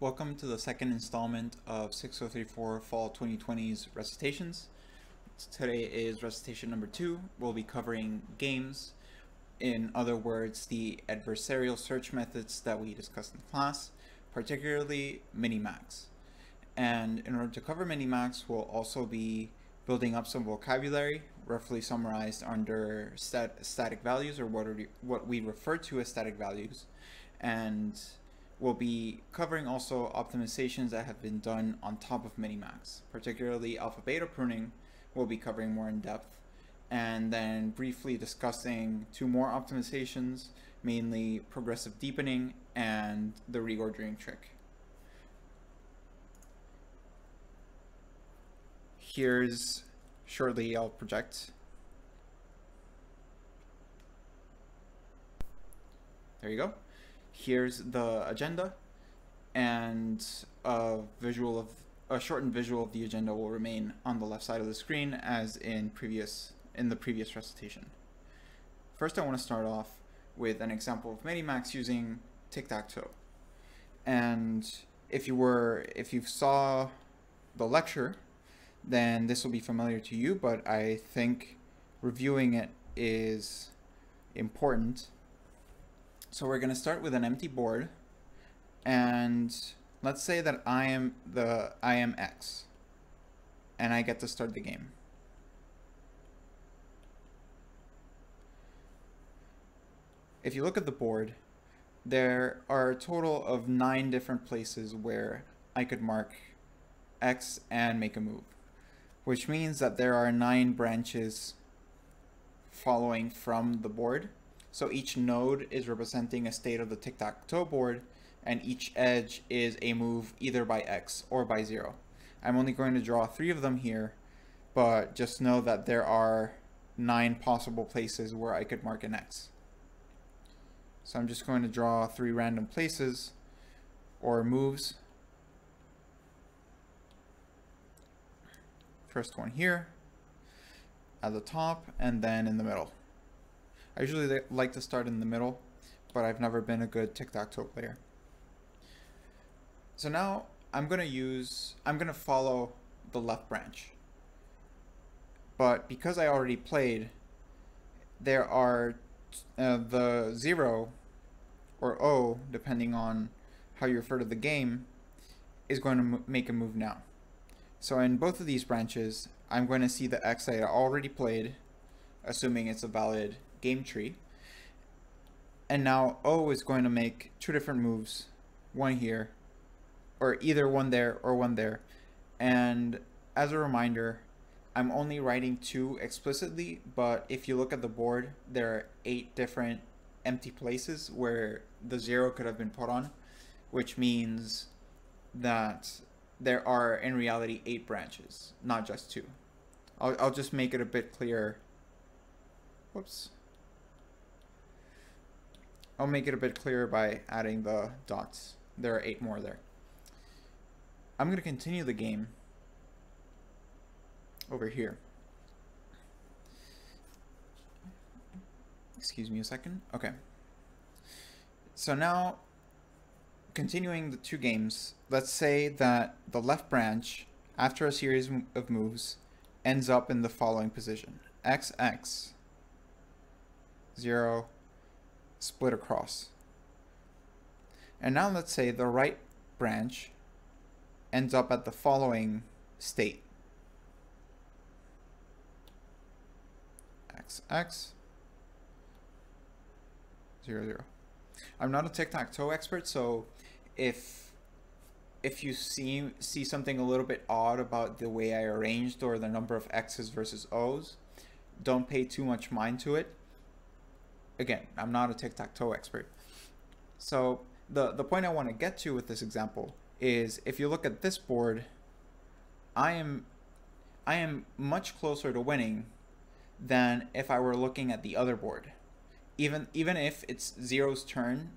Welcome to the second installment of 6034 Fall 2020's recitations. Today is recitation number two. We'll be covering games, in other words, the adversarial search methods that we discussed in class, particularly minimax. And in order to cover minimax, we'll also be building up some vocabulary, roughly summarized under stat static values or what, are, what we refer to as static values. And We'll be covering also optimizations that have been done on top of Minimax, particularly alpha beta pruning we'll be covering more in depth, and then briefly discussing two more optimizations, mainly progressive deepening and the reordering trick. Here's shortly I'll project. There you go here's the agenda and a visual of a shortened visual of the agenda will remain on the left side of the screen as in previous in the previous recitation. First I want to start off with an example of Minimax using tic-tac-toe. And if you were if you saw the lecture, then this will be familiar to you, but I think reviewing it is important so we're going to start with an empty board and let's say that I am the I am X and I get to start the game. If you look at the board, there are a total of nine different places where I could mark X and make a move, which means that there are nine branches following from the board so each node is representing a state of the tic-tac-toe board, and each edge is a move either by X or by zero. I'm only going to draw three of them here, but just know that there are nine possible places where I could mark an X. So I'm just going to draw three random places or moves. First one here, at the top, and then in the middle. I usually like to start in the middle, but I've never been a good tic-tac-toe player. So now I'm going to use, I'm going to follow the left branch. But because I already played, there are uh, the 0 or O, depending on how you refer to the game, is going to make a move now. So in both of these branches, I'm going to see the X I already played, assuming it's a valid game tree. And now O is going to make two different moves, one here, or either one there or one there. And as a reminder, I'm only writing two explicitly, but if you look at the board, there are eight different empty places where the zero could have been put on, which means that there are in reality eight branches, not just two. I'll, just make it a bit clearer. Whoops. I'll make it a bit clearer by adding the dots. There are eight more there. I'm going to continue the game over here. Excuse me a second. Okay. So now, continuing the two games, let's say that the left branch, after a series of moves, ends up in the following position. XX, 0, split across. And now let's say the right branch ends up at the following state. X, X, 0, 0. I'm not a tic-tac-toe expert, so if if you see see something a little bit odd about the way I arranged or the number of X's versus O's, don't pay too much mind to it again, I'm not a tic-tac-toe expert. So the, the point I want to get to with this example is if you look at this board, I am I am much closer to winning than if I were looking at the other board. Even even if it's Zero's turn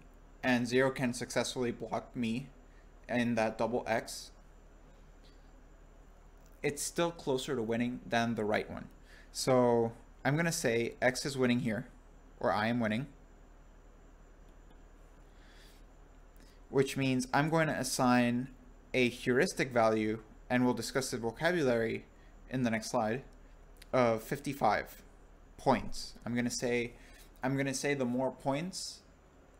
and Zero can successfully block me in that double X, it's still closer to winning than the right one. So I'm going to say X is winning here or I am winning. which means I'm going to assign a heuristic value, and we'll discuss the vocabulary in the next slide, of 55 points. I'm going to say, I'm going to say the more points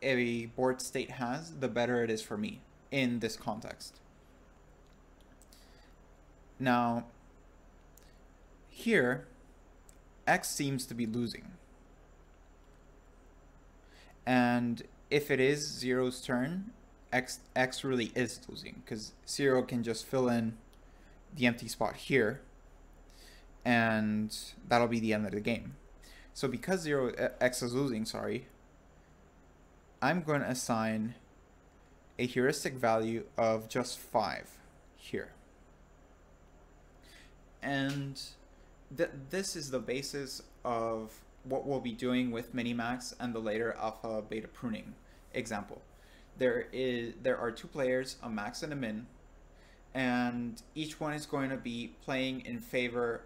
a board state has, the better it is for me in this context. Now, here, X seems to be losing. And if it is Zero's turn, X, X really is losing because Zero can just fill in the empty spot here and that'll be the end of the game. So because Zero uh, X is losing, sorry, I'm going to assign a heuristic value of just 5 here. And th this is the basis of what we'll be doing with Minimax and the later alpha beta pruning example. There is there are two players, a max and a min, and each one is going to be playing in favor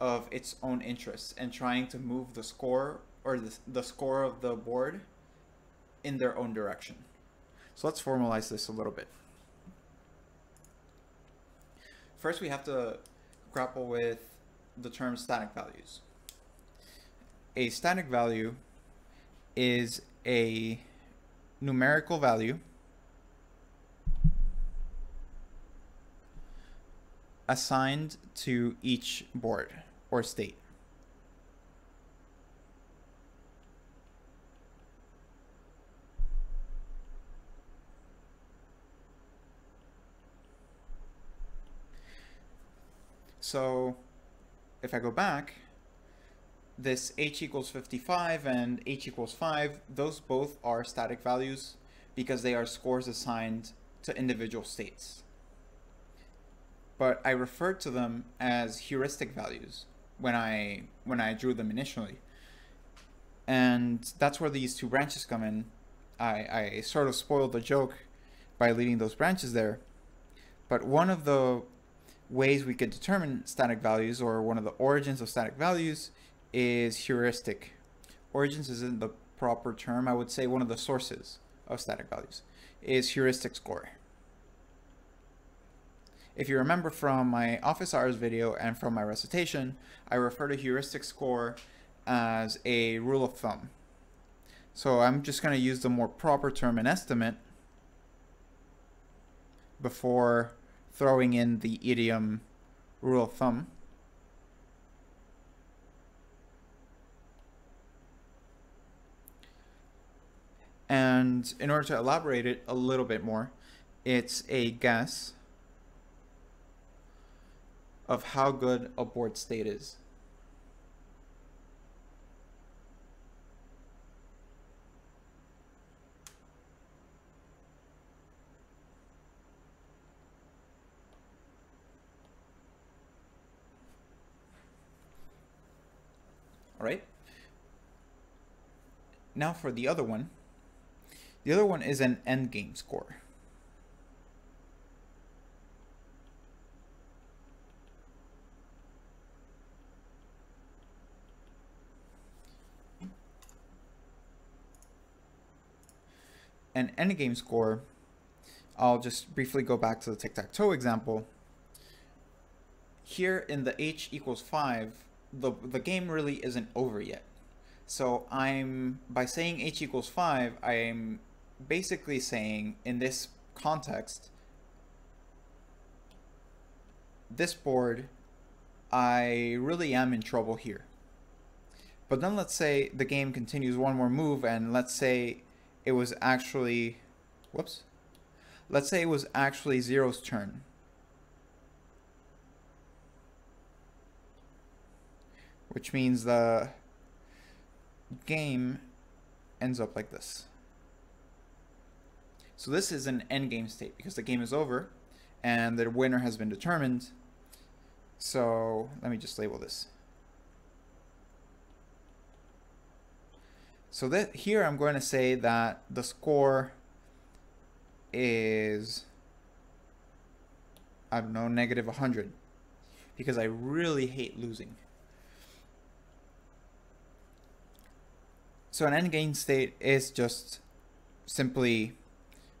of its own interests and trying to move the score or the, the score of the board in their own direction. So let's formalize this a little bit. First, we have to grapple with the term static values a static value is a numerical value assigned to each board or state. So if I go back, this h equals 55 and h equals 5, those both are static values because they are scores assigned to individual states. But I referred to them as heuristic values when I when I drew them initially. And that's where these two branches come in. I, I sort of spoiled the joke by leaving those branches there. But one of the ways we could determine static values or one of the origins of static values is heuristic. Origins isn't the proper term. I would say one of the sources of static values is heuristic score. If you remember from my office hours video and from my recitation, I refer to heuristic score as a rule of thumb. So I'm just going to use the more proper term an estimate before throwing in the idiom rule of thumb. And in order to elaborate it a little bit more, it's a guess of how good a board state is. All right. Now for the other one. The other one is an endgame score. An endgame score, I'll just briefly go back to the tic-tac-toe example. Here in the h equals 5, the, the game really isn't over yet. So I'm, by saying h equals 5, I'm basically saying in this context, this board, I really am in trouble here. But then let's say the game continues one more move and let's say it was actually, whoops, let's say it was actually Zero's turn. Which means the game ends up like this. So this is an endgame state because the game is over and the winner has been determined. So let me just label this. So that here I'm going to say that the score is, I don't know, negative 100 because I really hate losing. So an endgame state is just simply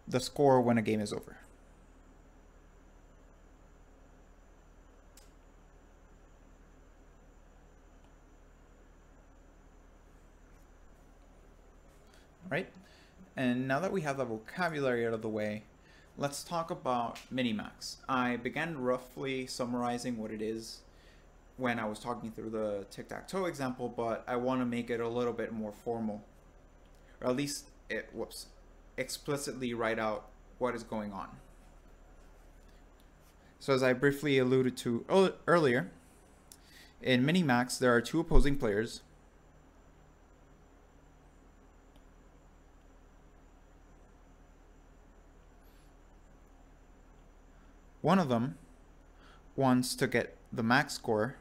the score when a game is over. Right? And now that we have the vocabulary out of the way, let's talk about Minimax. I began roughly summarizing what it is when I was talking through the tic-tac-toe example, but I want to make it a little bit more formal. Or at least, it, whoops, explicitly write out what is going on. So as I briefly alluded to earlier, in Minimax there are two opposing players. One of them wants to get the max score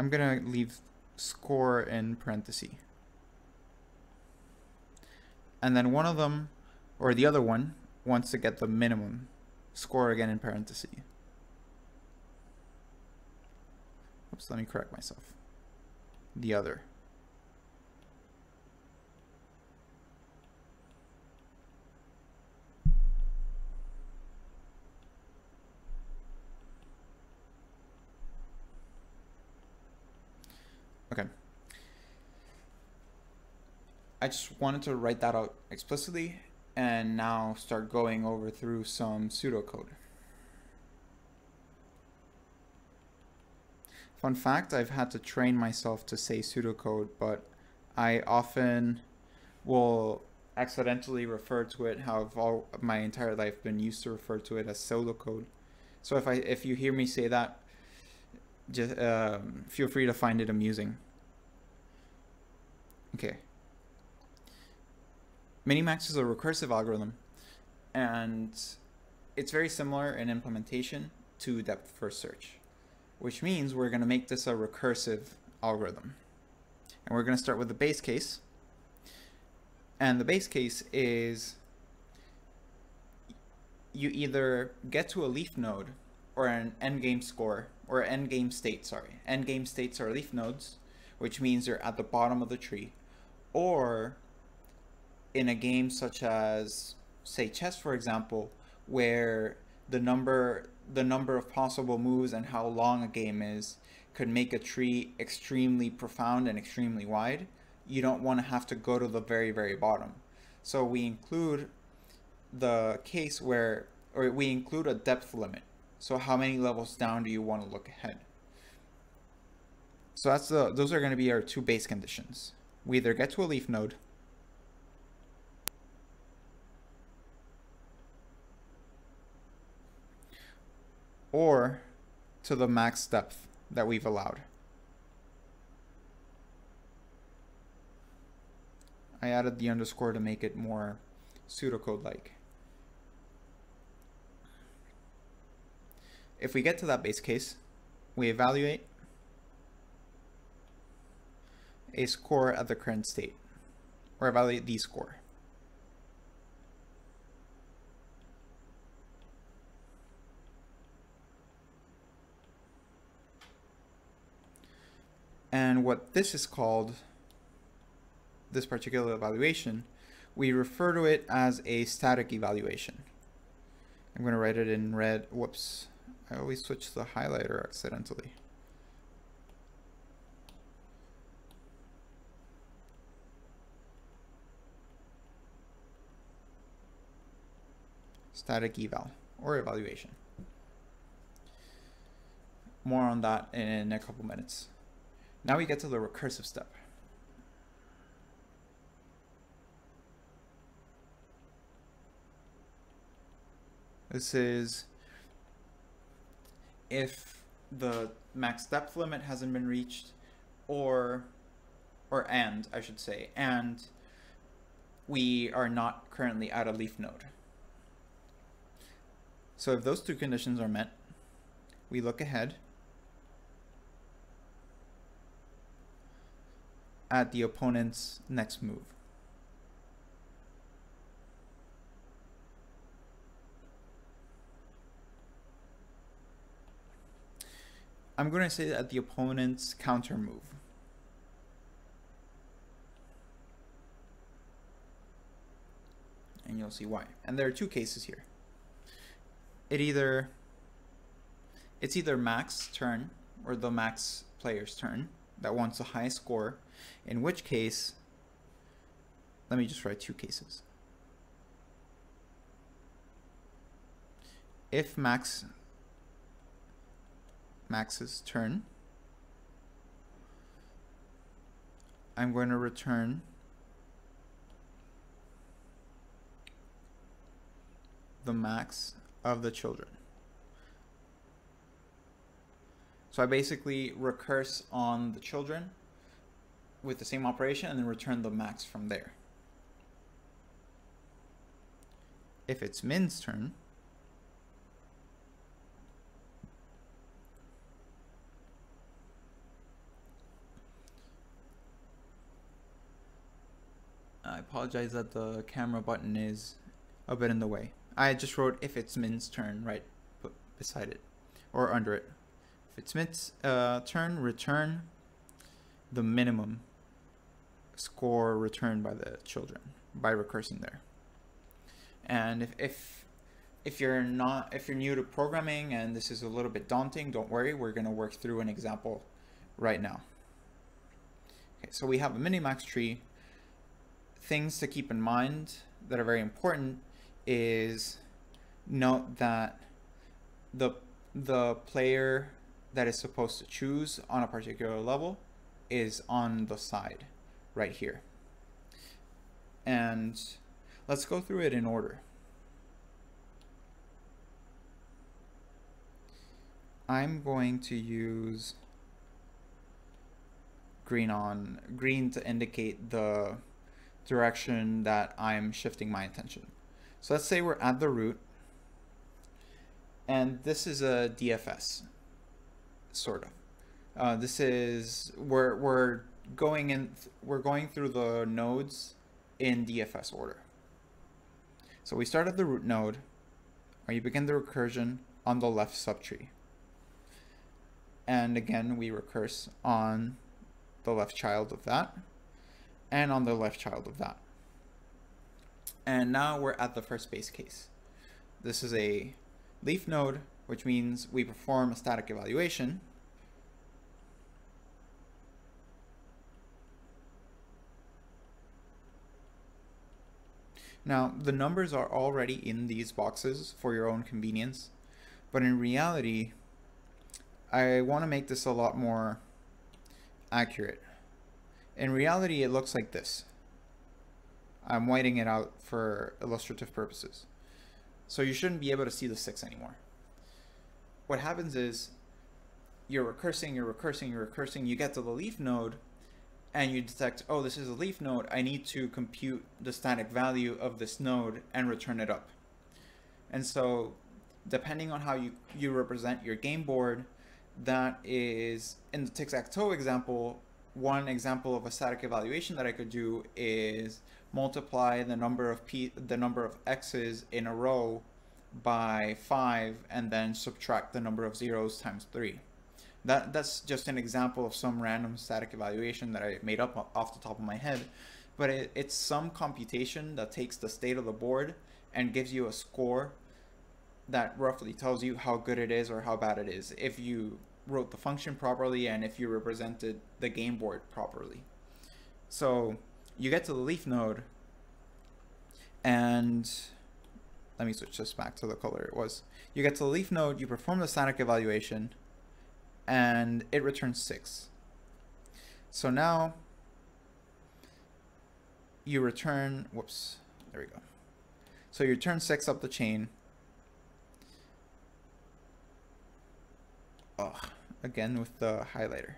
I'm going to leave score in parenthesis. And then one of them, or the other one, wants to get the minimum score again in parenthesis. Oops, let me correct myself. The other. Okay. I just wanted to write that out explicitly and now start going over through some pseudocode. Fun fact, I've had to train myself to say pseudocode, but I often will accidentally refer to it how I've all my entire life been used to refer to it as solo pseudocode. So if I if you hear me say that, just um, feel free to find it amusing. Okay. Minimax is a recursive algorithm, and it's very similar in implementation to depth first search, which means we're going to make this a recursive algorithm. And we're going to start with the base case. And the base case is you either get to a leaf node or an endgame score or endgame state, sorry. Endgame states are leaf nodes, which means they're at the bottom of the tree. Or in a game such as, say, chess, for example, where the number the number of possible moves and how long a game is could make a tree extremely profound and extremely wide. You don't want to have to go to the very, very bottom. So we include the case where, or we include a depth limit. So how many levels down do you want to look ahead? So that's the, those are going to be our two base conditions. We either get to a leaf node or to the max depth that we've allowed. I added the underscore to make it more pseudocode-like. If we get to that base case, we evaluate a score at the current state, or evaluate the score. And what this is called, this particular evaluation, we refer to it as a static evaluation. I'm going to write it in red. Whoops. I always switch the highlighter accidentally. Static eval or evaluation. More on that in a couple minutes. Now we get to the recursive step. This is if the max depth limit hasn't been reached or or and I should say and we are not currently at a leaf node. So if those two conditions are met, we look ahead at the opponent's next move. I'm going to say that the opponent's counter move. And you'll see why. And there are two cases here. It either it's either max turn or the max player's turn that wants the highest score, in which case, let me just write two cases. If max max's turn, I'm going to return the max of the children. So I basically recurse on the children with the same operation and then return the max from there. If it's Min's turn, I apologize that the camera button is a bit in the way. I just wrote if it's Min's turn right beside it or under it. If it's Min's uh, turn, return the minimum score returned by the children by recursing there. And if, if if you're not if you're new to programming and this is a little bit daunting, don't worry, we're going to work through an example right now. Okay, so we have a minimax tree. Things to keep in mind that are very important is note that the the player that is supposed to choose on a particular level is on the side right here. And let's go through it in order. I'm going to use green on green to indicate the direction that I'm shifting my attention. So let's say we're at the root and this is a DFS, sort of. Uh, this is, we're, we're going in, we're going through the nodes in DFS order. So we start at the root node, or you begin the recursion on the left subtree. And again, we recurse on the left child of that, and on the left child of that. And now we're at the first base case. This is a leaf node, which means we perform a static evaluation. Now, the numbers are already in these boxes for your own convenience, but in reality, I want to make this a lot more accurate. In reality, it looks like this. I'm whiting it out for illustrative purposes. So you shouldn't be able to see the 6 anymore. What happens is you're recursing, you're recursing, you're recursing, you get to the leaf node and you detect, oh, this is a leaf node. I need to compute the static value of this node and return it up. And so depending on how you, you represent your game board, that is, in the tic-tac-toe example, one example of a static evaluation that I could do is multiply the number of p the number of x's in a row by 5 and then subtract the number of zeros times 3. That, that's just an example of some random static evaluation that I made up off the top of my head. But it, it's some computation that takes the state of the board and gives you a score that roughly tells you how good it is or how bad it is if you wrote the function properly and if you represented the game board properly. So you get to the leaf node and let me switch this back to the color it was. You get to the leaf node, you perform the static evaluation, and it returns 6. So now you return, whoops, there we go. So you return 6 up the chain. Oh, again with the highlighter.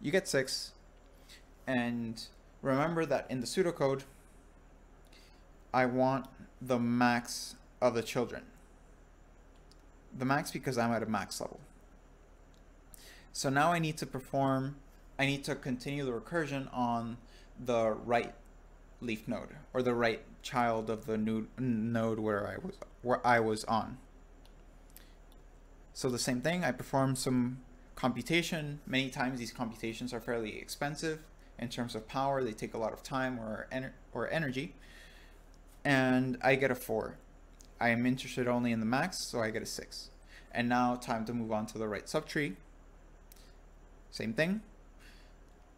You get 6, and remember that in the pseudocode, I want the max of the children. The max because I'm at a max level. So now I need to perform, I need to continue the recursion on the right leaf node or the right child of the node where I was where I was on. So the same thing, I perform some computation. Many times these computations are fairly expensive in terms of power. They take a lot of time or, ener or energy. And I get a 4. I am interested only in the max, so I get a 6. And now time to move on to the right subtree. Same thing.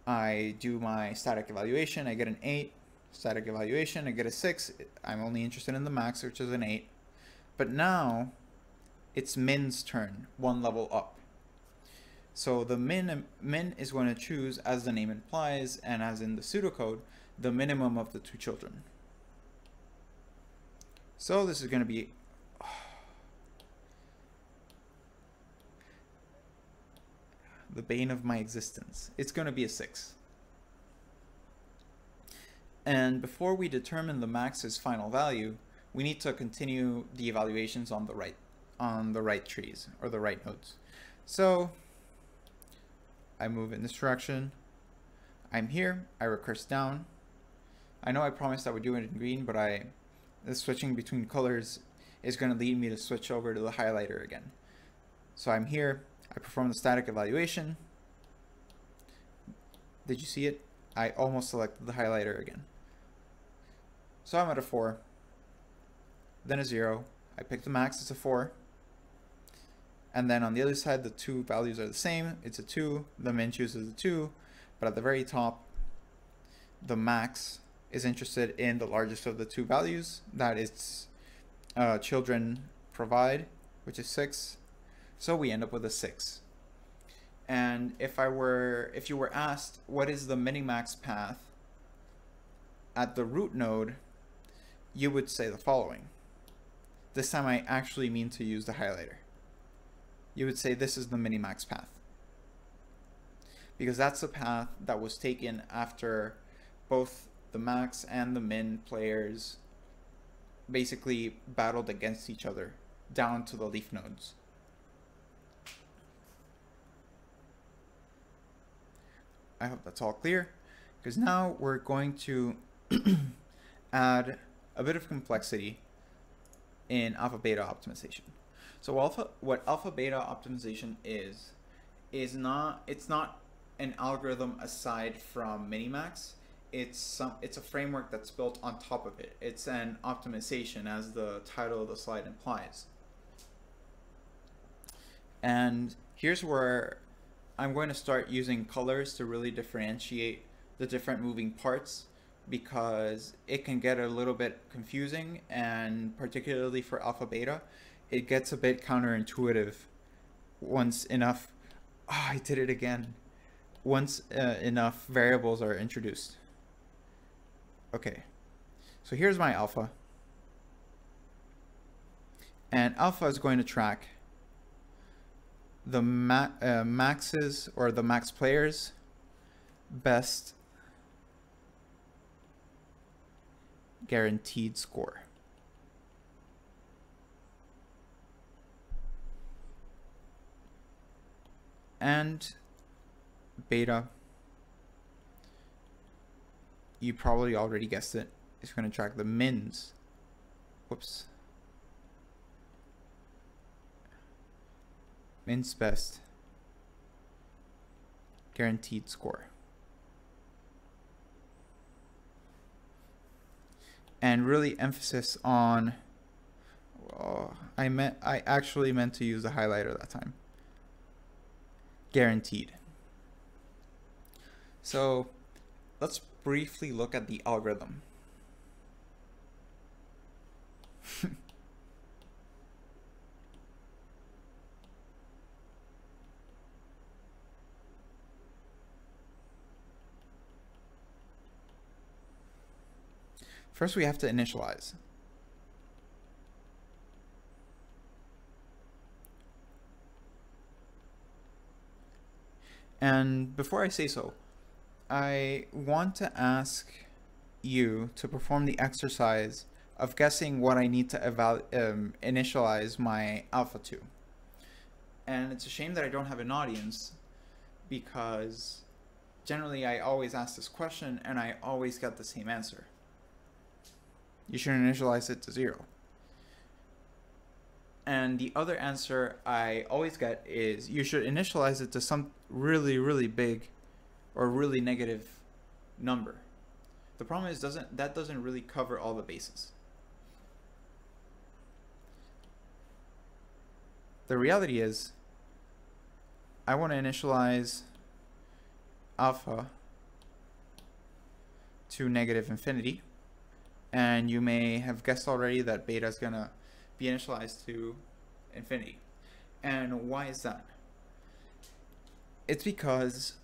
I do my static evaluation, I get an 8. Static evaluation, I get a 6. I'm only interested in the max, which is an 8. But now, it's min's turn, one level up. So the min, min is going to choose, as the name implies, and as in the pseudocode, the minimum of the two children. So this is going to be the bane of my existence. It's going to be a 6. And before we determine the max's final value, we need to continue the evaluations on the right on the right trees or the right nodes. So I move in this direction. I'm here, I recurse down. I know I promised I would do it in green, but I the switching between colors is going to lead me to switch over to the highlighter again. So I'm here, I perform the static evaluation. Did you see it? I almost selected the highlighter again. So I'm at a 4, then a 0. I pick the max, it's a 4. And then on the other side, the two values are the same. It's a 2. The min chooses a 2. But at the very top, the max is interested in the largest of the two values that its uh, children provide, which is 6. So we end up with a 6. And if I were, if you were asked what is the minimax path at the root node, you would say the following. This time I actually mean to use the highlighter. You would say this is the minimax path. Because that's the path that was taken after both the max and the min players basically battled against each other down to the leaf nodes. I hope that's all clear because now we're going to add a bit of complexity in alpha beta optimization. So alpha, what alpha beta optimization is, is not, it's not an algorithm aside from Minimax. It's some, it's a framework that's built on top of it. It's an optimization as the title of the slide implies. And here's where I'm going to start using colors to really differentiate the different moving parts because it can get a little bit confusing and particularly for alpha beta it gets a bit counterintuitive once enough oh, I did it again once uh, enough variables are introduced okay so here's my alpha and alpha is going to track the ma uh, maxes or the max players best guaranteed score. And beta, you probably already guessed it, it, is going to track the mins. Whoops. Min's best guaranteed score. And really emphasis on oh, I meant I actually meant to use the highlighter that time. Guaranteed. So let's briefly look at the algorithm. First, we have to initialize. And before I say so, I want to ask you to perform the exercise of guessing what I need to eval um, initialize my alpha to. And it's a shame that I don't have an audience because generally I always ask this question and I always get the same answer you should initialize it to zero. And the other answer I always get is you should initialize it to some really, really big or really negative number. The problem is doesn't that doesn't really cover all the bases. The reality is I want to initialize alpha to negative infinity. And you may have guessed already that beta is going to be initialized to infinity. And why is that? It's because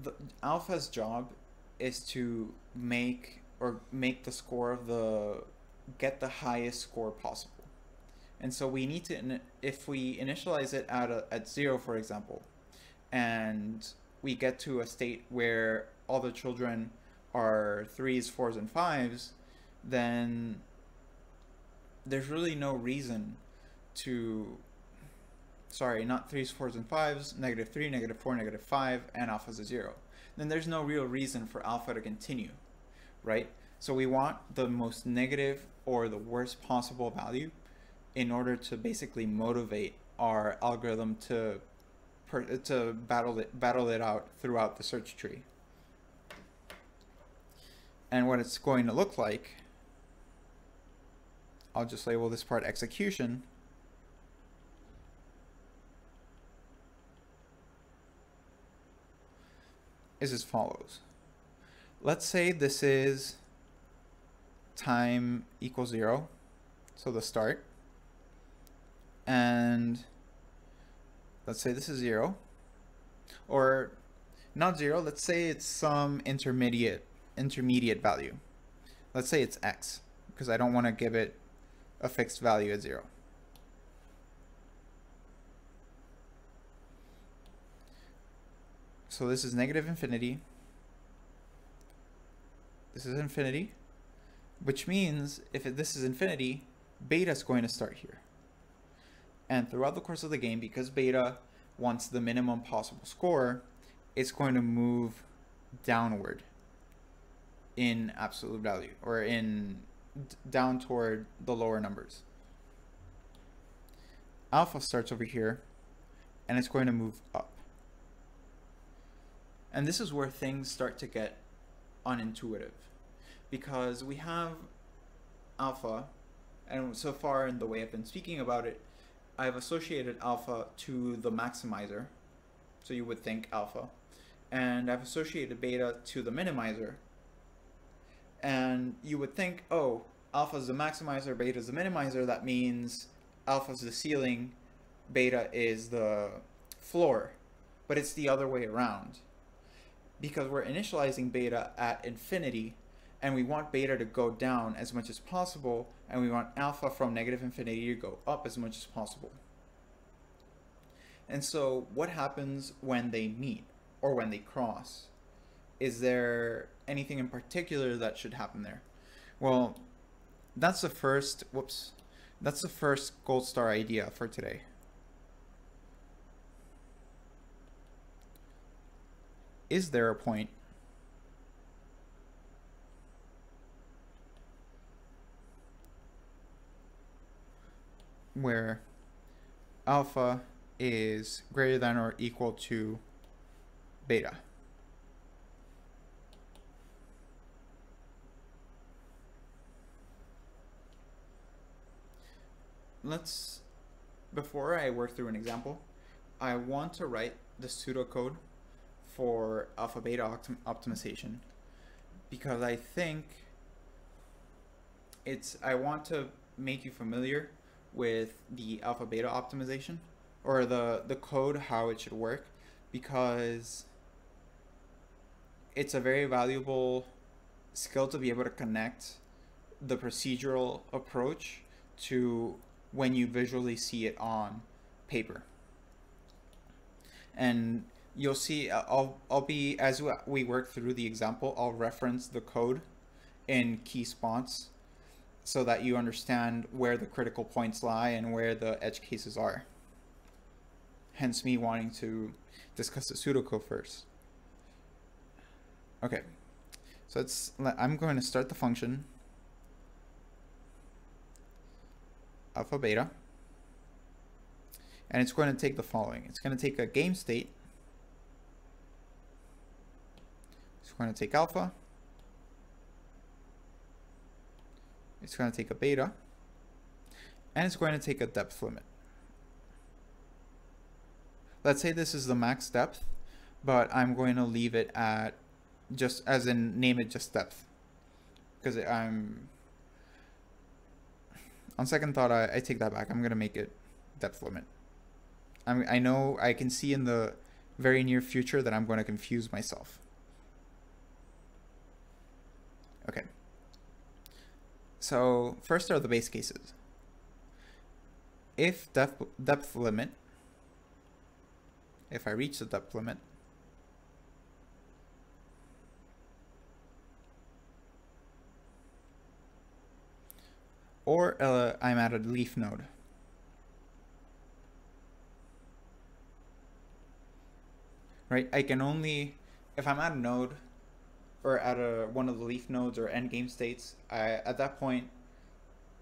the alpha's job is to make or make the score of the get the highest score possible. And so we need to, if we initialize it at, a, at zero, for example, and we get to a state where all the children are threes, fours, and fives, then there's really no reason to, sorry, not threes, fours, and fives, negative three, negative four, negative five, and alpha is a zero. Then there's no real reason for alpha to continue, right? So we want the most negative or the worst possible value in order to basically motivate our algorithm to to battle it battle it out throughout the search tree. And what it's going to look like, I'll just label this part execution. is as follows. Let's say this is time equals zero, so the start and let's say this is zero or not zero let's say it's some intermediate intermediate value let's say it's x because I don't want to give it a fixed value at zero. So this is negative infinity. This is infinity which means if this is infinity beta is going to start here. And throughout the course of the game, because beta wants the minimum possible score, it's going to move downward in absolute value or in down toward the lower numbers. Alpha starts over here and it's going to move up. And this is where things start to get unintuitive because we have alpha and so far in the way I've been speaking about it, I've associated alpha to the maximizer, so you would think alpha, and I've associated beta to the minimizer, and you would think, oh, alpha is the maximizer, beta is the minimizer, that means alpha is the ceiling, beta is the floor, but it's the other way around. Because we're initializing beta at infinity, and we want beta to go down as much as possible, and we want alpha from negative infinity to go up as much as possible. And so what happens when they meet or when they cross? Is there anything in particular that should happen there? Well, that's the first, whoops, that's the first gold star idea for today. Is there a point where alpha is greater than or equal to beta. Let's, before I work through an example, I want to write the pseudocode for alpha beta optim optimization. Because I think it's, I want to make you familiar with the alpha beta optimization or the, the code, how it should work, because it's a very valuable skill to be able to connect the procedural approach to when you visually see it on paper. And you'll see, uh, I'll, I'll be, as we work through the example, I'll reference the code in key spots so that you understand where the critical points lie and where the edge cases are. Hence me wanting to discuss the pseudocode first. Okay, so it's, I'm going to start the function. Alpha beta. And it's going to take the following. It's going to take a game state. It's going to take alpha. It's going to take a beta. And it's going to take a depth limit. Let's say this is the max depth, but I'm going to leave it at just as in name it just depth because I'm on second thought I, I take that back. I'm gonna make it depth limit. I'm, I know I can see in the very near future that I'm going to confuse myself. Okay. So first are the base cases. If depth, depth limit if I reach the depth limit or uh, I'm at a leaf node. Right, I can only, if I'm at a node or at a one of the leaf nodes or endgame states, I, at that point,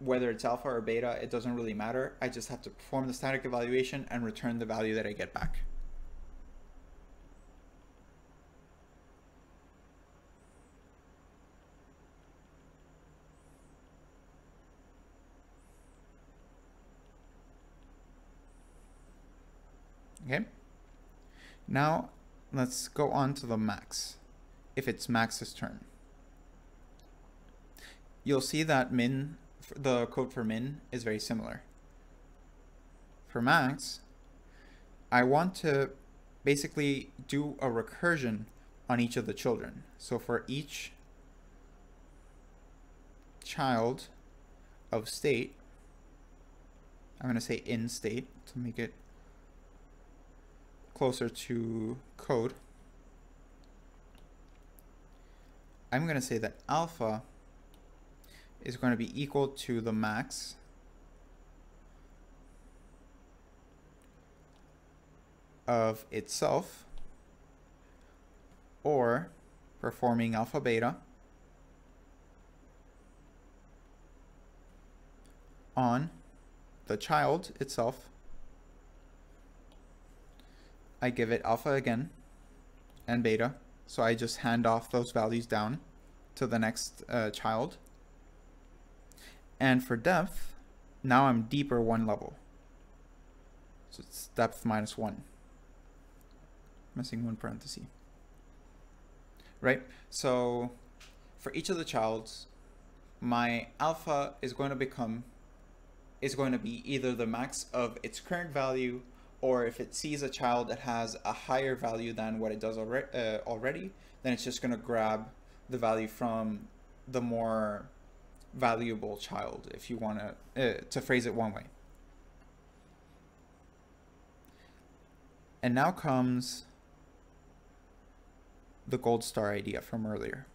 whether it's alpha or beta, it doesn't really matter. I just have to perform the static evaluation and return the value that I get back. Okay. Now let's go on to the max. If it's max's turn. You'll see that min, the code for min is very similar. For max, I want to basically do a recursion on each of the children. So for each child of state, I'm going to say in state to make it closer to code, I'm going to say that alpha is going to be equal to the max. Of itself. Or performing alpha beta. On the child itself I give it alpha again and beta. So I just hand off those values down to the next uh, child. And for depth, now I'm deeper one level. So it's depth minus one. Missing one parenthesis. Right? So for each of the childs, my alpha is going to become is going to be either the max of its current value or if it sees a child that has a higher value than what it does already, uh, already then it's just going to grab the value from the more valuable child, if you want to, uh, to phrase it one way. And now comes the gold star idea from earlier.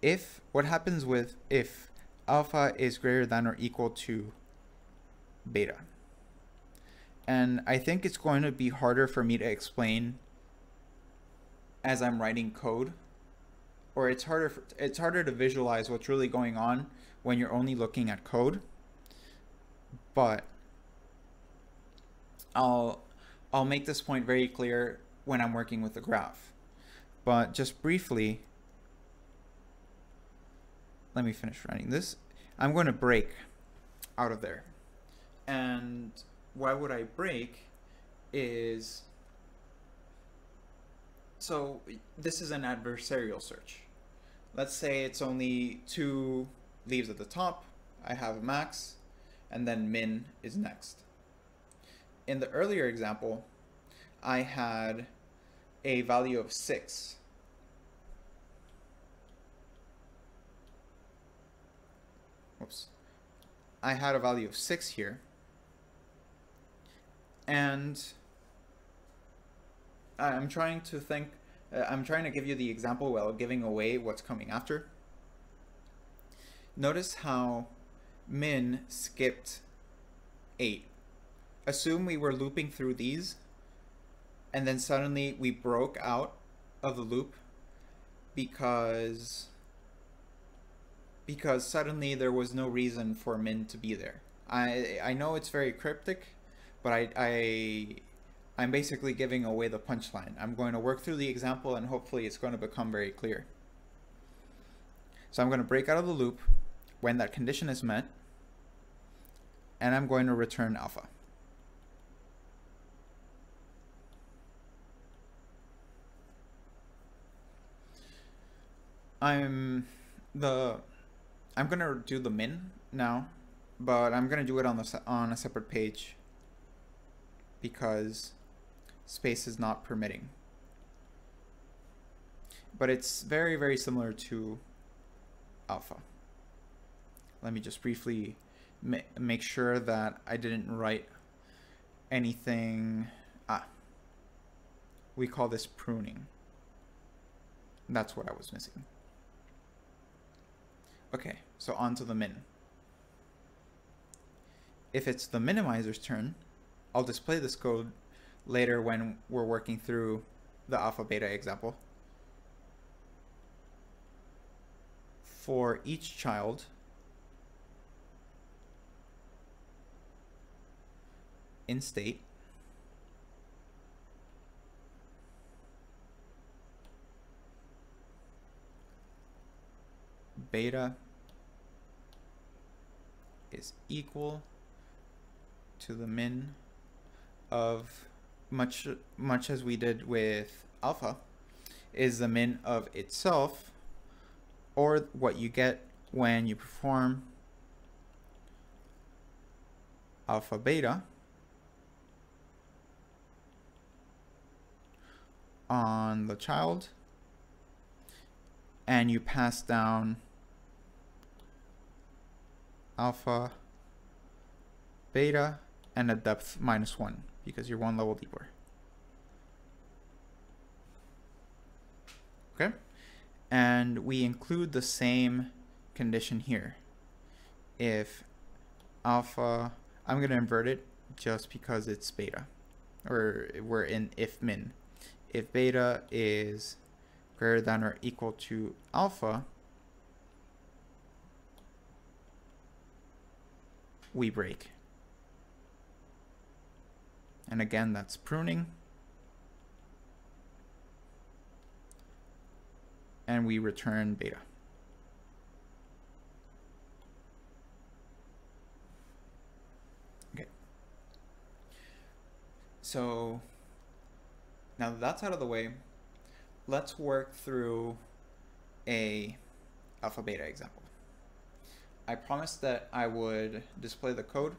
If, what happens with if alpha is greater than or equal to beta? And I think it's going to be harder for me to explain as I'm writing code or it's harder for, it's harder to visualize what's really going on when you're only looking at code. But I'll I'll make this point very clear when I'm working with the graph. But just briefly let me finish writing this. I'm going to break out of there. And why would I break is so this is an adversarial search. Let's say it's only two leaves at the top. I have max and then min is next. In the earlier example, I had a value of six. Oops. I had a value of six here and I'm trying to think, uh, I'm trying to give you the example while giving away what's coming after. Notice how min skipped 8. Assume we were looping through these, and then suddenly we broke out of the loop because because suddenly there was no reason for min to be there. I I know it's very cryptic, but I I I'm basically giving away the punchline. I'm going to work through the example and hopefully it's going to become very clear. So I'm going to break out of the loop when that condition is met and I'm going to return alpha. I'm the I'm gonna do the min now, but I'm gonna do it on the on a separate page because space is not permitting. But it's very very similar to alpha. Let me just briefly ma make sure that I didn't write anything. Ah, we call this pruning. That's what I was missing. Okay, so on to the min. If it's the minimizer's turn, I'll display this code later when we're working through the alpha beta example. For each child, in state, beta is equal to the min of much much as we did with alpha is the min of itself or what you get when you perform alpha beta on the child and you pass down alpha, beta, and a depth minus one because you're one level deeper. Okay, and we include the same condition here. If alpha, I'm going to invert it just because it's beta, or we're in if min. If beta is greater than or equal to alpha, we break. And again, that's pruning. And we return beta. Okay. So now that that's out of the way, let's work through a alpha beta example. I promised that I would display the code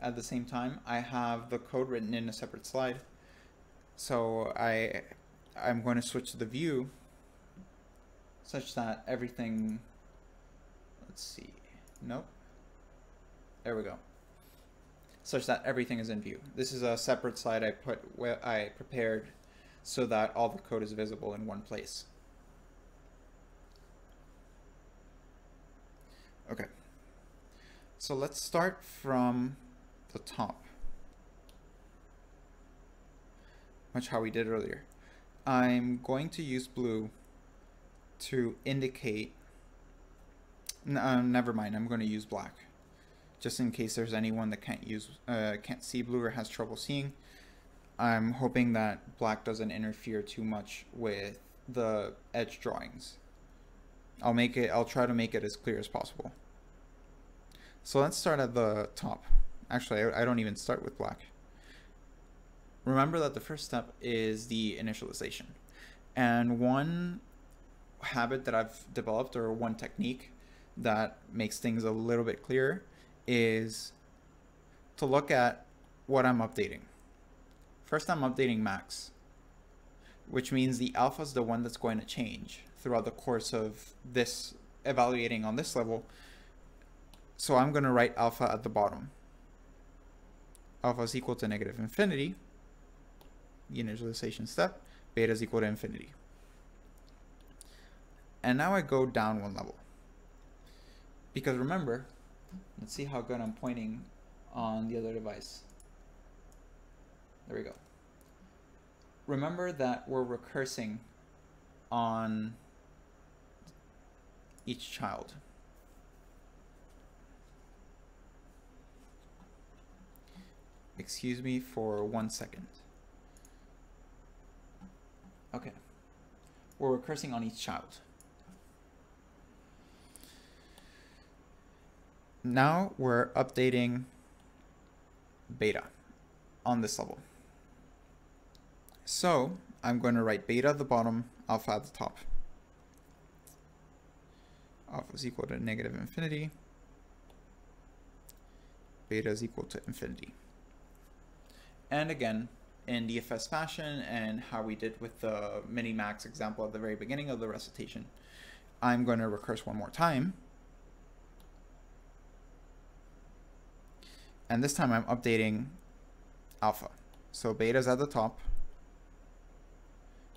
at the same time. I have the code written in a separate slide. So I, I'm going to switch to the view such that everything, let's see, nope, there we go. Such that everything is in view. This is a separate slide I put, where I prepared so that all the code is visible in one place. Okay. So let's start from the top. Much how we did earlier. I'm going to use blue to indicate uh, never mind I'm going to use black just in case there's anyone that can't use uh, can't see blue or has trouble seeing I'm hoping that black doesn't interfere too much with the edge drawings I'll make it, I'll try to make it as clear as possible. So let's start at the top. Actually, I, don't even start with black. Remember that the first step is the initialization. And one habit that I've developed or one technique that makes things a little bit clearer is to look at what I'm updating. First, I'm updating max, which means the alpha is the one that's going to change throughout the course of this evaluating on this level. So I'm going to write alpha at the bottom. Alpha is equal to negative infinity, the initialization step, beta is equal to infinity. And now I go down one level. Because remember, let's see how good I'm pointing on the other device. There we go. Remember that we're recursing on each child. Excuse me for one second. Okay. We're recursing on each child. Now we're updating beta on this level. So I'm going to write beta at the bottom, alpha at the top. Alpha is equal to negative infinity. Beta is equal to infinity. And again, in DFS fashion and how we did with the minimax example at the very beginning of the recitation, I'm going to recurse one more time. And this time I'm updating alpha. So beta is at the top,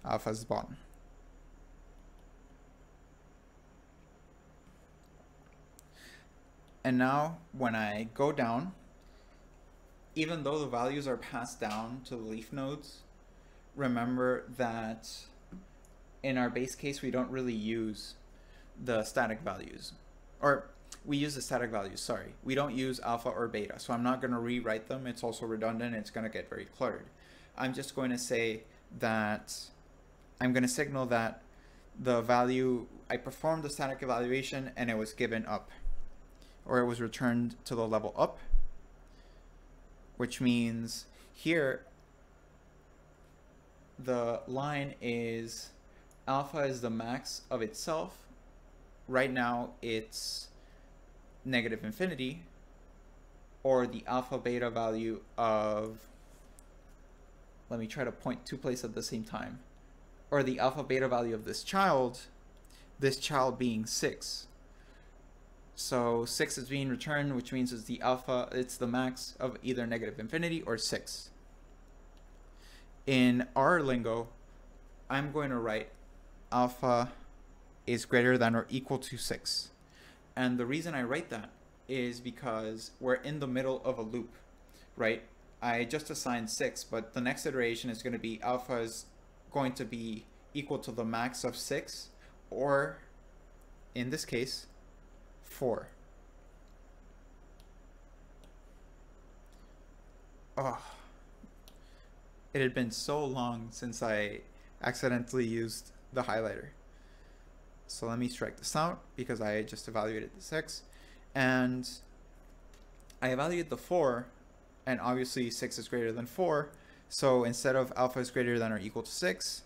alpha is the bottom. And now when I go down, even though the values are passed down to the leaf nodes, remember that in our base case, we don't really use the static values. Or we use the static values, sorry. We don't use alpha or beta, so I'm not going to rewrite them. It's also redundant. It's going to get very cluttered. I'm just going to say that I'm going to signal that the value, I performed the static evaluation and it was given up or it was returned to the level up, which means here the line is alpha is the max of itself. Right now it's negative infinity or the alpha beta value of, let me try to point two places at the same time, or the alpha beta value of this child, this child being six. So 6 is being returned, which means it's the alpha, it's the max of either negative infinity or 6. In our lingo, I'm going to write alpha is greater than or equal to 6. And the reason I write that is because we're in the middle of a loop, right? I just assigned 6, but the next iteration is going to be alpha is going to be equal to the max of 6, or in this case, 4. Oh, it had been so long since I accidentally used the highlighter. So let me strike this out because I just evaluated the 6 and I evaluated the 4 and obviously 6 is greater than 4 so instead of alpha is greater than or equal to 6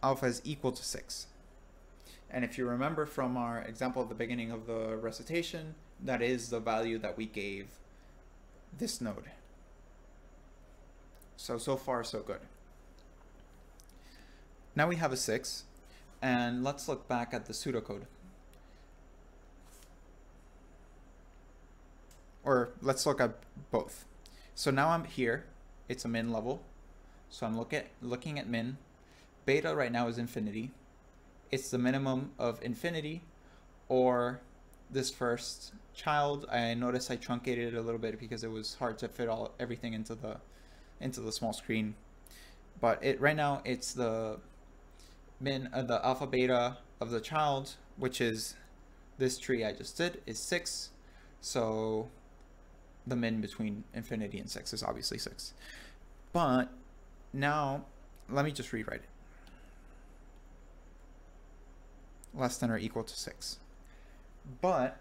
alpha is equal to 6 and if you remember from our example at the beginning of the recitation, that is the value that we gave this node. So, so far so good. Now we have a 6, and let's look back at the pseudocode. Or let's look at both. So now I'm here, it's a min level. So I'm look at, looking at min. Beta right now is infinity it's the minimum of infinity or this first child. I noticed I truncated it a little bit because it was hard to fit all everything into the into the small screen. But it right now it's the min uh, the alpha beta of the child, which is this tree I just did is six. So the min between infinity and six is obviously six. But now let me just rewrite it. Less than or equal to 6. But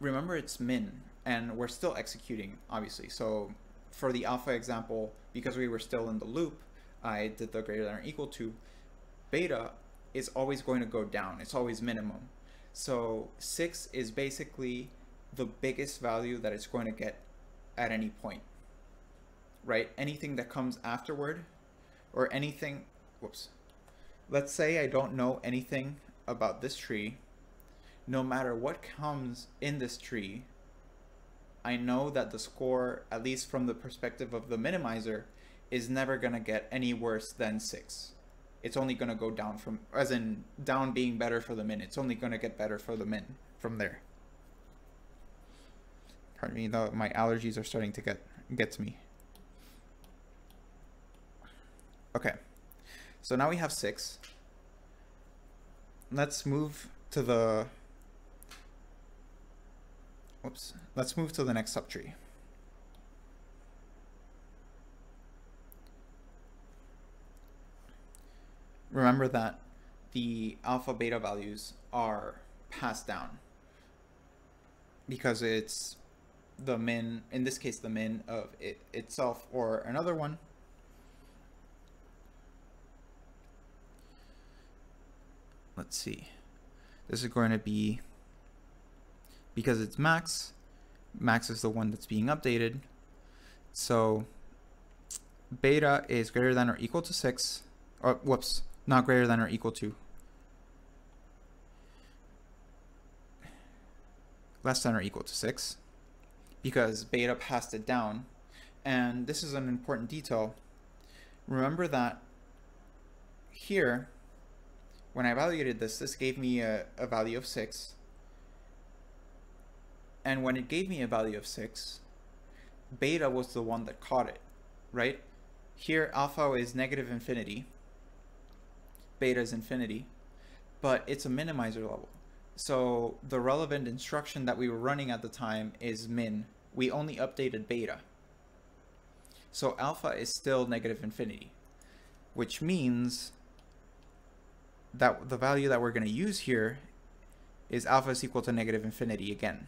remember it's min, and we're still executing, obviously. So for the alpha example, because we were still in the loop, I did the greater than or equal to. Beta is always going to go down. It's always minimum. So 6 is basically the biggest value that it's going to get at any point, right? Anything that comes afterward or anything, whoops, let's say I don't know anything about this tree, no matter what comes in this tree, I know that the score, at least from the perspective of the minimizer, is never going to get any worse than 6. It's only going to go down from, as in down being better for the min, it's only going to get better for the min from there. Pardon me, though, my allergies are starting to get, get to me. Okay. So now we have six. Let's move to the, whoops, let's move to the next subtree. Remember that the alpha beta values are passed down because it's the min, in this case, the min of it itself or another one. Let's see. This is going to be, because it's max, max is the one that's being updated. So beta is greater than or equal to 6, or whoops, not greater than or equal to. Less than or equal to 6 because beta passed it down. And this is an important detail. Remember that here, when I evaluated this, this gave me a, a value of 6. And when it gave me a value of 6, beta was the one that caught it, right? Here, alpha is negative infinity, beta is infinity, but it's a minimizer level. So the relevant instruction that we were running at the time is min, we only updated beta. So alpha is still negative infinity, which means that the value that we're going to use here is alpha is equal to negative infinity again,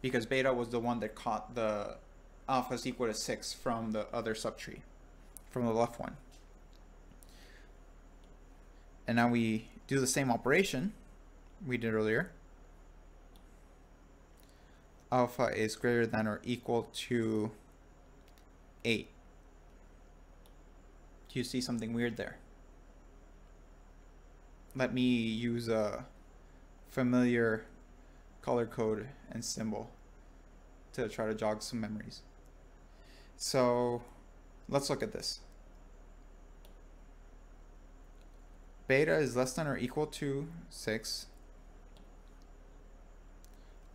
because beta was the one that caught the alpha is equal to 6 from the other subtree, from the left one. And now we do the same operation we did earlier alpha is greater than or equal to 8. Do you see something weird there? Let me use a familiar color code and symbol to try to jog some memories. So let's look at this. Beta is less than or equal to 6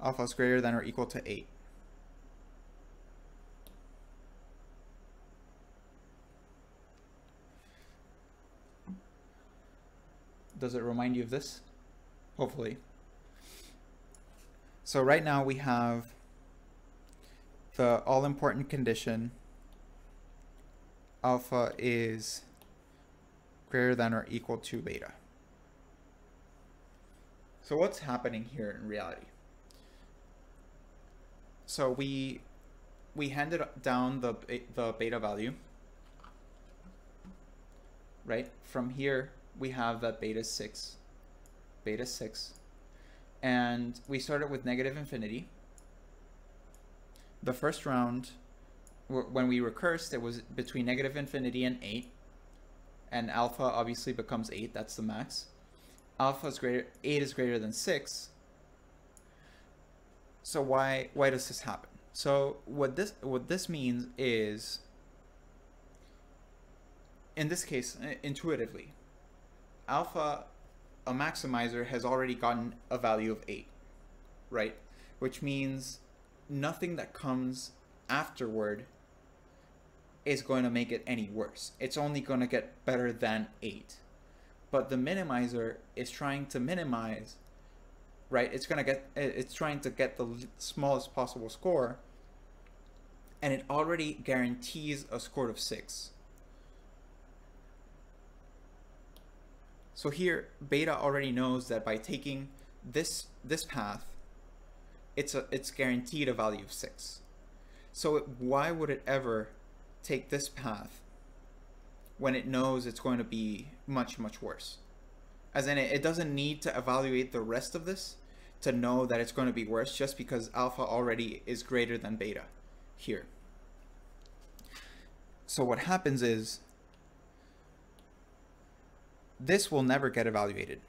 alpha is greater than or equal to 8. Does it remind you of this? Hopefully. So right now we have the all-important condition alpha is greater than or equal to beta. So what's happening here in reality? so we we handed down the the beta value right from here we have that beta 6 beta 6 and we started with negative infinity. The first round when we recursed it was between negative infinity and 8 and alpha obviously becomes 8 that's the max. Alpha is greater 8 is greater than 6 so why why does this happen? So what this what this means is in this case intuitively alpha a maximizer has already gotten a value of 8 right which means nothing that comes afterward is going to make it any worse it's only going to get better than 8 but the minimizer is trying to minimize right? It's gonna get it's trying to get the smallest possible score, and it already guarantees a score of six. So here, beta already knows that by taking this this path, it's a it's guaranteed a value of six. So it, why would it ever take this path when it knows it's going to be much much worse? As in, it, it doesn't need to evaluate the rest of this to know that it's going to be worse just because alpha already is greater than beta here. So what happens is this will never get evaluated.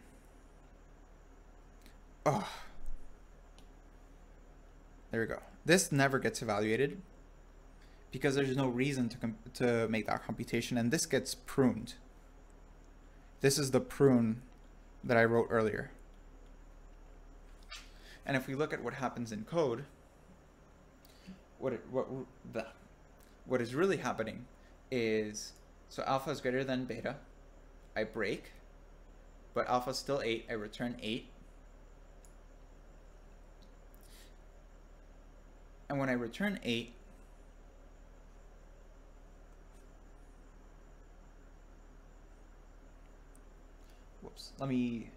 Oh. There we go. This never gets evaluated because there's no reason to, to make that computation and this gets pruned. This is the prune that I wrote earlier. And if we look at what happens in code, what it, what the what is really happening is so alpha is greater than beta. I break, but alpha still 8. I return 8. And when I return 8, whoops, let me,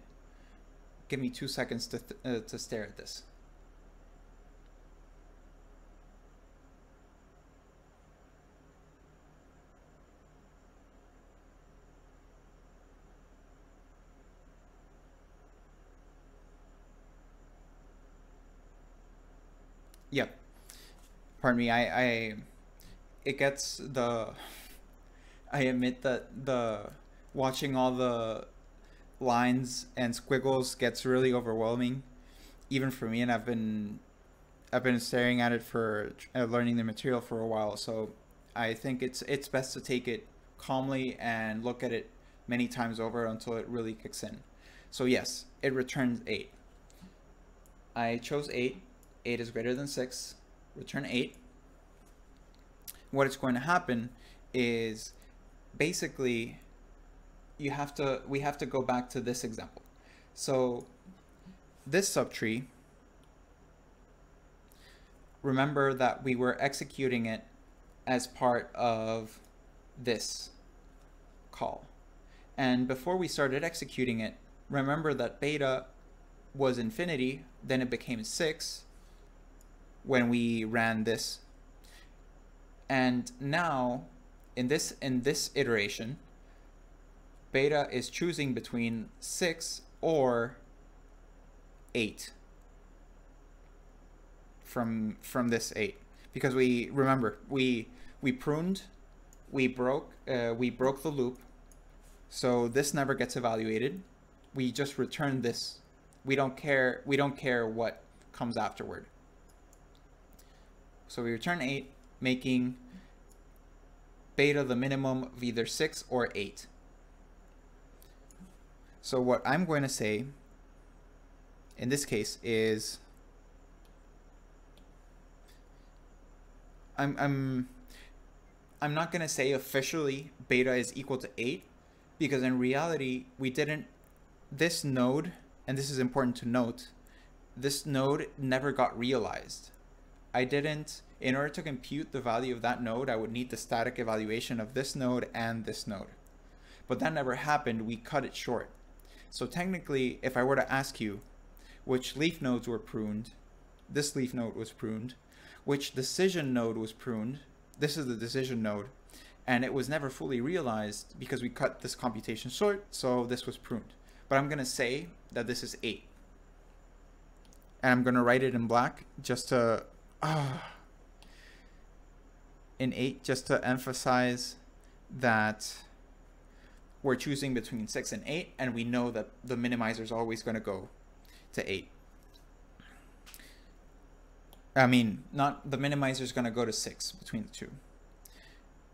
give me two seconds to, uh, to stare at this. Pardon me. I, I it gets the I admit that the watching all the lines and squiggles gets really overwhelming even for me and I've been I've been staring at it for uh, learning the material for a while so I think it's it's best to take it calmly and look at it many times over until it really kicks in. So yes, it returns 8. I chose 8 8 is greater than 6, return 8. What is going to happen is basically you have to we have to go back to this example. So this subtree remember that we were executing it as part of this call. And before we started executing it, remember that beta was infinity, then it became 6, when we ran this. And now in this in this iteration, beta is choosing between 6 or 8 from from this 8 because we remember we we pruned we broke uh, we broke the loop so this never gets evaluated. We just return this. We don't care we don't care what comes afterward so we return 8, making beta the minimum of either 6 or 8. So what I'm going to say in this case is I'm I'm I'm not going to say officially beta is equal to 8 because in reality we didn't this node and this is important to note this node never got realized I didn't, in order to compute the value of that node, I would need the static evaluation of this node and this node. But that never happened, we cut it short. So technically, if I were to ask you which leaf nodes were pruned, this leaf node was pruned, which decision node was pruned, this is the decision node, and it was never fully realized because we cut this computation short, so this was pruned. But I'm gonna say that this is eight. And I'm gonna write it in black just to in 8 just to emphasize that we're choosing between 6 and 8 and we know that the minimizer is always going to go to 8. I mean, not the minimizer is going to go to 6 between the two.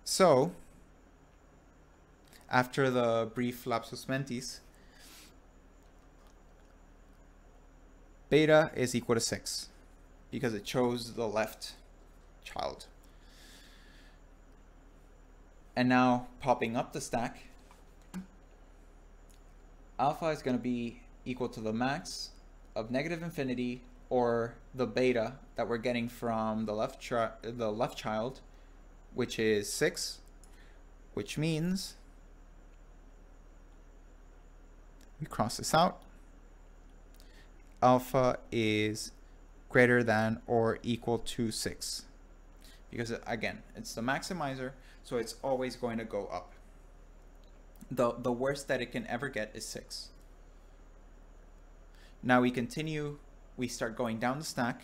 So, after the brief lapsus mentis, beta is equal to 6 because it chose the left child. And now popping up the stack, alpha is going to be equal to the max of negative infinity or the beta that we're getting from the left the left child, which is 6, which means we cross this out. Alpha is greater than or equal to 6. Because again, it's the maximizer, so it's always going to go up. The, the worst that it can ever get is 6. Now we continue, we start going down the stack.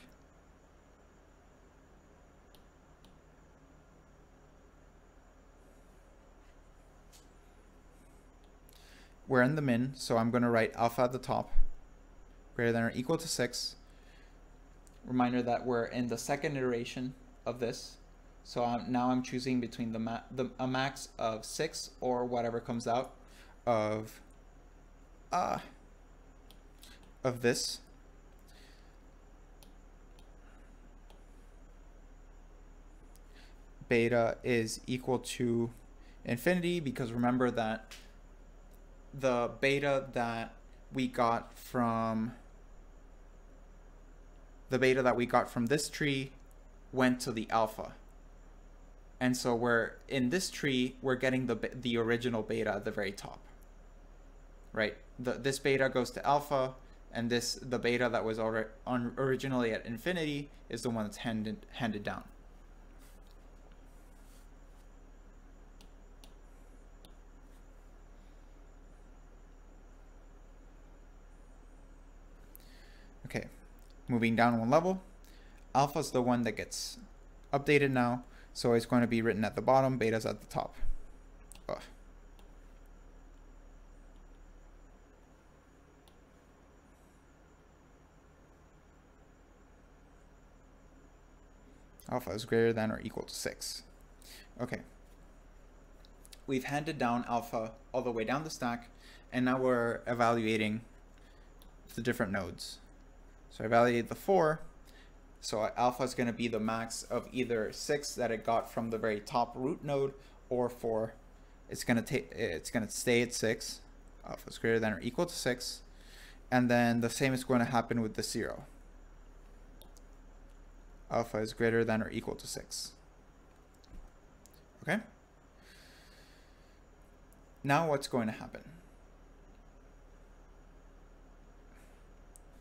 We're in the min, so I'm going to write alpha at the top, greater than or equal to 6 reminder that we're in the second iteration of this. So I'm, now I'm choosing between the, ma the a max of six or whatever comes out of uh, of this. Beta is equal to infinity because remember that the beta that we got from the beta that we got from this tree went to the alpha. And so we're in this tree, we're getting the the original beta at the very top. Right? The, this beta goes to alpha, and this the beta that was already on originally at infinity is the one that's handed handed down. Okay, moving down one level, alpha is the one that gets updated now, so it's going to be written at the bottom, beta's at the top. Ugh. alpha is greater than or equal to 6. Okay. We've handed down alpha all the way down the stack, and now we're evaluating the different nodes. So I evaluate the 4, so alpha is going to be the max of either 6 that it got from the very top root node, or 4. It's going to take it's going to stay at 6. Alpha is greater than or equal to 6. And then the same is going to happen with the 0 alpha is greater than or equal to 6. Okay? Now what's going to happen?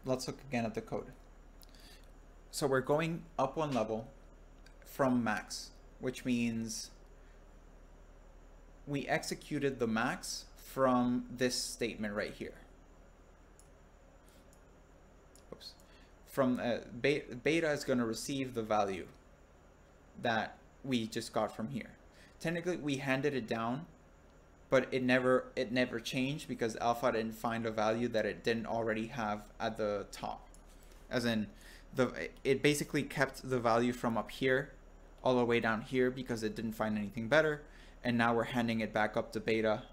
Let's look again at the code. So we're going up one level from max, which means we executed the max from this statement right here. Oops. From uh, beta, beta is going to receive the value that we just got from here. Technically, we handed it down, but it never it never changed because alpha didn't find a value that it didn't already have at the top. As in, the it basically kept the value from up here all the way down here because it didn't find anything better, and now we're handing it back up to beta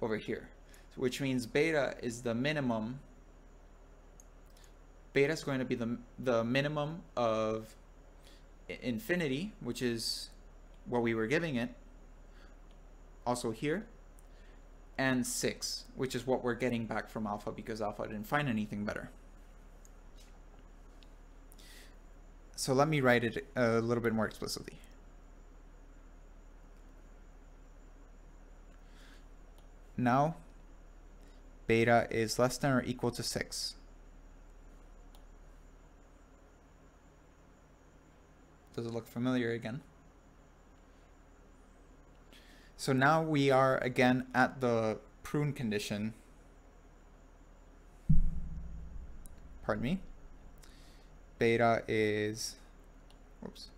over here, which means beta is the minimum beta is going to be the, the minimum of infinity, which is what we were giving it, also here, and 6, which is what we're getting back from alpha because alpha didn't find anything better. So let me write it a little bit more explicitly. Now, beta is less than or equal to 6. Does it look familiar again? So now we are again at the prune condition. Pardon me. Beta is, whoops,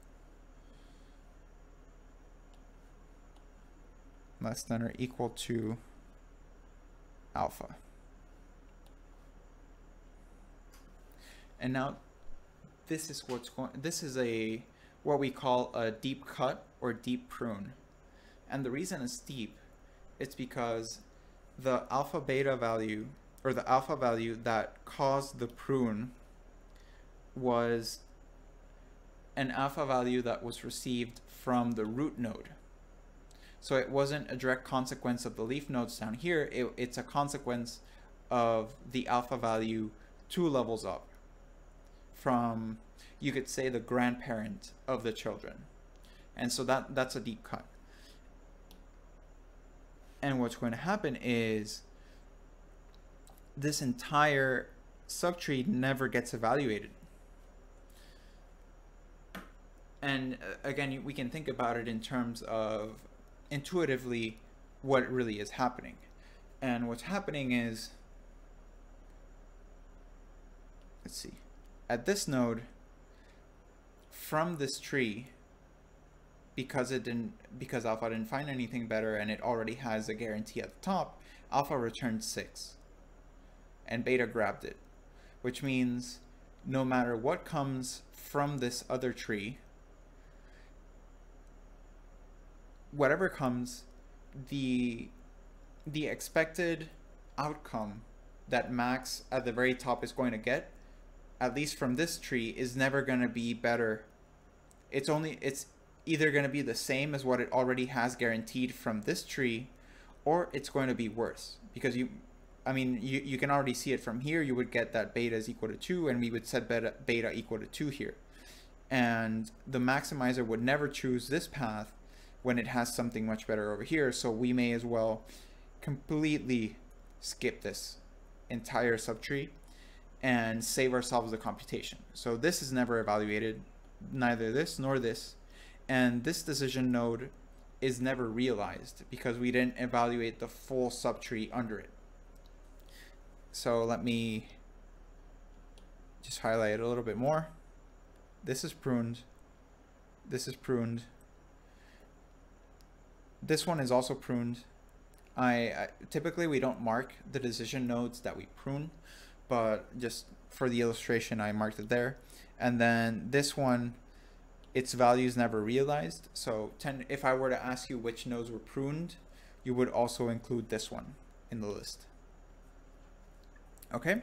less than or equal to alpha. And now this is what's going, this is a what we call a deep cut or deep prune. And the reason it's deep, it's because the alpha beta value or the alpha value that caused the prune was an alpha value that was received from the root node. So it wasn't a direct consequence of the leaf nodes down here, it, it's a consequence of the alpha value two levels up from you could say the grandparent of the children. And so that that's a deep cut. And what's going to happen is this entire subtree never gets evaluated. And uh, again, we can think about it in terms of intuitively what really is happening. And what's happening is, let's see, at this node, from this tree because it didn't because alpha didn't find anything better and it already has a guarantee at the top alpha returned 6 and beta grabbed it which means no matter what comes from this other tree whatever comes the the expected outcome that max at the very top is going to get at least from this tree, is never going to be better. It's only, it's either going to be the same as what it already has guaranteed from this tree, or it's going to be worse. Because you, I mean, you, you can already see it from here. You would get that beta is equal to 2, and we would set beta, beta equal to 2 here. and the maximizer would never choose this path when it has something much better over here. So we may as well completely skip this entire subtree and save ourselves the computation. So this is never evaluated, neither this nor this. And this decision node is never realized because we didn't evaluate the full subtree under it. So let me just highlight it a little bit more. This is pruned. This is pruned. This one is also pruned. I, I, typically we don't mark the decision nodes that we prune, but just for the illustration, I marked it there. And then this one, its value is never realized. So 10, if I were to ask you which nodes were pruned, you would also include this one in the list. Okay?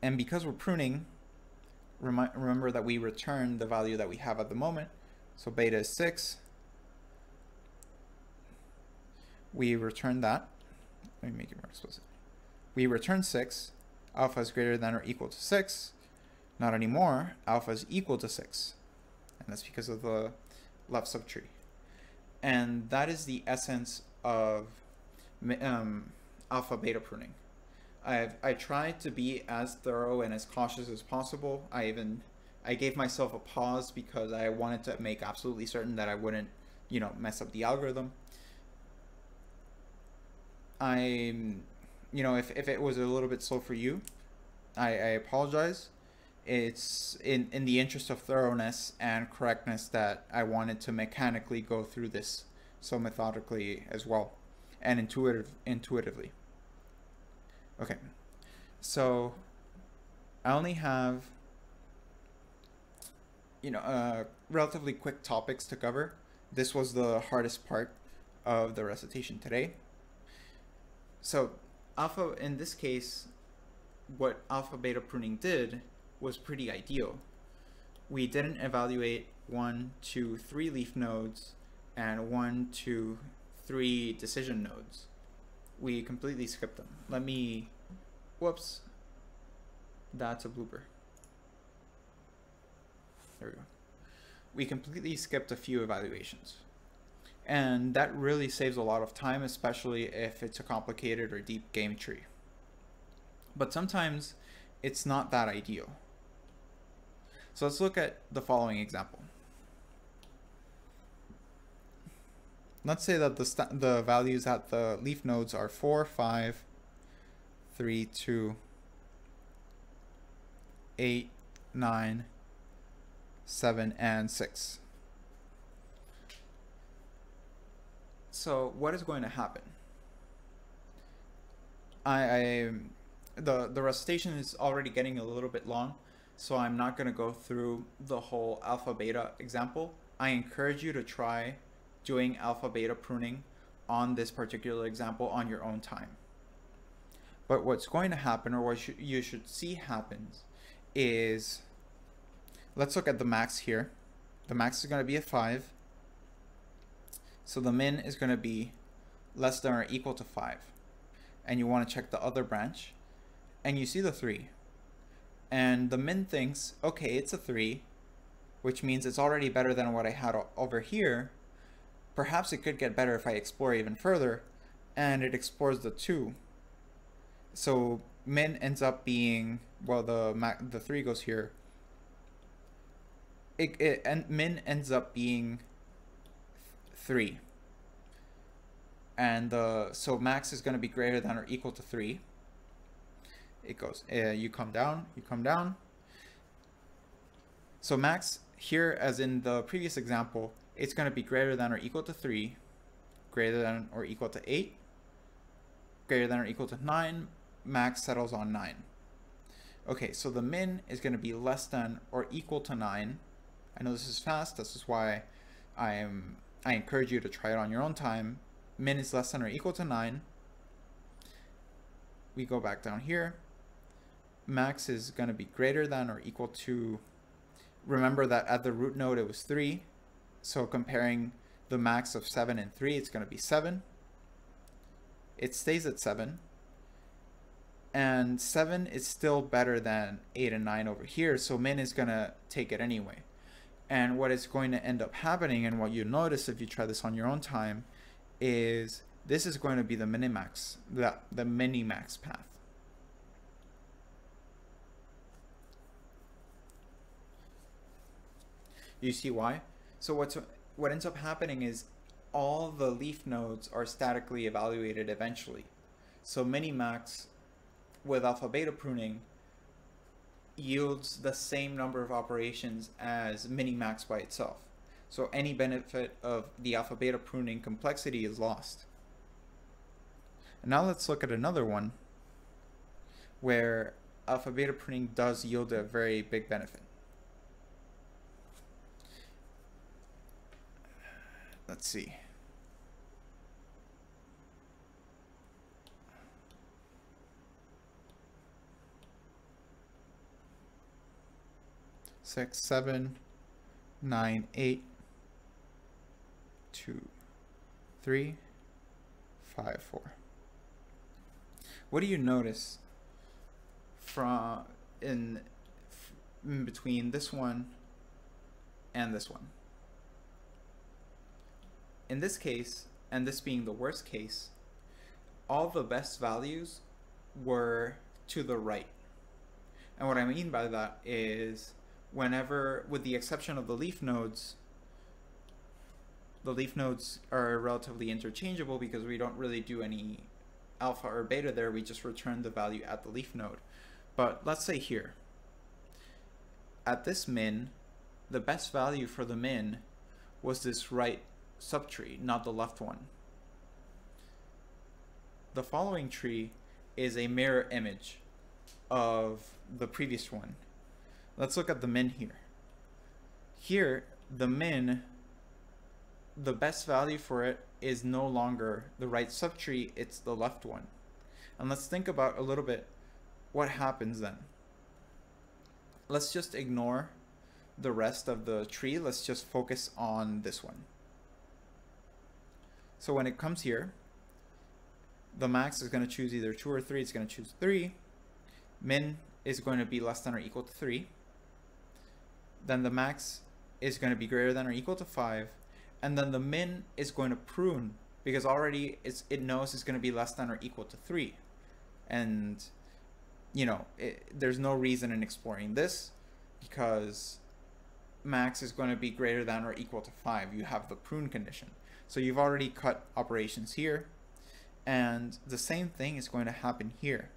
And because we're pruning, remi remember that we return the value that we have at the moment. So beta is 6. We return that. Let me make it more explicit. We return 6. Alpha is greater than or equal to 6. Not anymore. Alpha is equal to 6. And that's because of the left subtree. And that is the essence of um, alpha beta pruning. I've I tried to be as thorough and as cautious as possible. I even I gave myself a pause because I wanted to make absolutely certain that I wouldn't, you know, mess up the algorithm. I'm, you know, if, if it was a little bit slow for you, I, I apologize. It's in, in the interest of thoroughness and correctness that I wanted to mechanically go through this so methodically as well and intuitive intuitively. Okay, so I only have you know uh, relatively quick topics to cover. This was the hardest part of the recitation today. So alpha in this case, what alpha beta pruning did was pretty ideal. We didn't evaluate one, two, three leaf nodes and one, two, three decision nodes. We completely skipped them. Let me, whoops, that's a blooper. There we go. We completely skipped a few evaluations. And that really saves a lot of time, especially if it's a complicated or deep game tree. But sometimes it's not that ideal. So let's look at the following example. let's say that the, the values at the leaf nodes are 4, 5, 3, 2, 8, 9, 7, and 6. So what is going to happen? I, I the the recitation is already getting a little bit long, so I'm not going to go through the whole alpha beta example. I encourage you to try doing alpha beta pruning on this particular example on your own time. But what's going to happen or what you should see happens is, let's look at the max here. The max is going to be a 5. So the min is going to be less than or equal to 5. And you want to check the other branch. And you see the 3. And the min thinks, okay, it's a 3, which means it's already better than what I had over here. Perhaps it could get better if I explore even further, and it explores the 2. So min ends up being, well, the the 3 goes here. It, it and min ends up being 3. And uh, so max is going to be greater than or equal to 3. It goes, uh, you come down, you come down. So max here, as in the previous example, it's going to be greater than or equal to 3, greater than or equal to 8, greater than or equal to 9, max settles on 9. Okay, so the min is going to be less than or equal to 9. I know this is fast, this is why I am I encourage you to try it on your own time. Min is less than or equal to 9. We go back down here. Max is going to be greater than or equal to, remember that at the root node it was 3, so comparing the max of 7 and 3, it's going to be 7. It stays at 7. And 7 is still better than 8 and 9 over here, so min is going to take it anyway. And what is going to end up happening, and what you notice if you try this on your own time, is this is going to be the minimax, the, the minimax path. You see why? So what's what ends up happening is all the leaf nodes are statically evaluated eventually. So minimax with alpha beta pruning yields the same number of operations as minimax by itself. So any benefit of the alpha beta pruning complexity is lost. And now let's look at another one where alpha beta pruning does yield a very big benefit. Let's see. Six, seven, nine, eight, two, three, five, four. What do you notice from in, in between this one and this one? In this case, and this being the worst case, all the best values were to the right. And what I mean by that is whenever, with the exception of the leaf nodes, the leaf nodes are relatively interchangeable because we don't really do any alpha or beta there, we just return the value at the leaf node. But let's say here, at this min, the best value for the min was this right subtree, not the left one. The following tree is a mirror image of the previous one. Let's look at the min here. Here, the min, the best value for it is no longer the right subtree, it's the left one. And let's think about a little bit what happens then. Let's just ignore the rest of the tree. Let's just focus on this one. So when it comes here, the max is going to choose either 2 or 3. It's going to choose 3. Min is going to be less than or equal to 3. Then the max is going to be greater than or equal to 5. And then the min is going to prune because already it knows it's going to be less than or equal to 3. And, you know, it, there's no reason in exploring this because max is going to be greater than or equal to 5. You have the prune condition. So you've already cut operations here. And the same thing is going to happen here.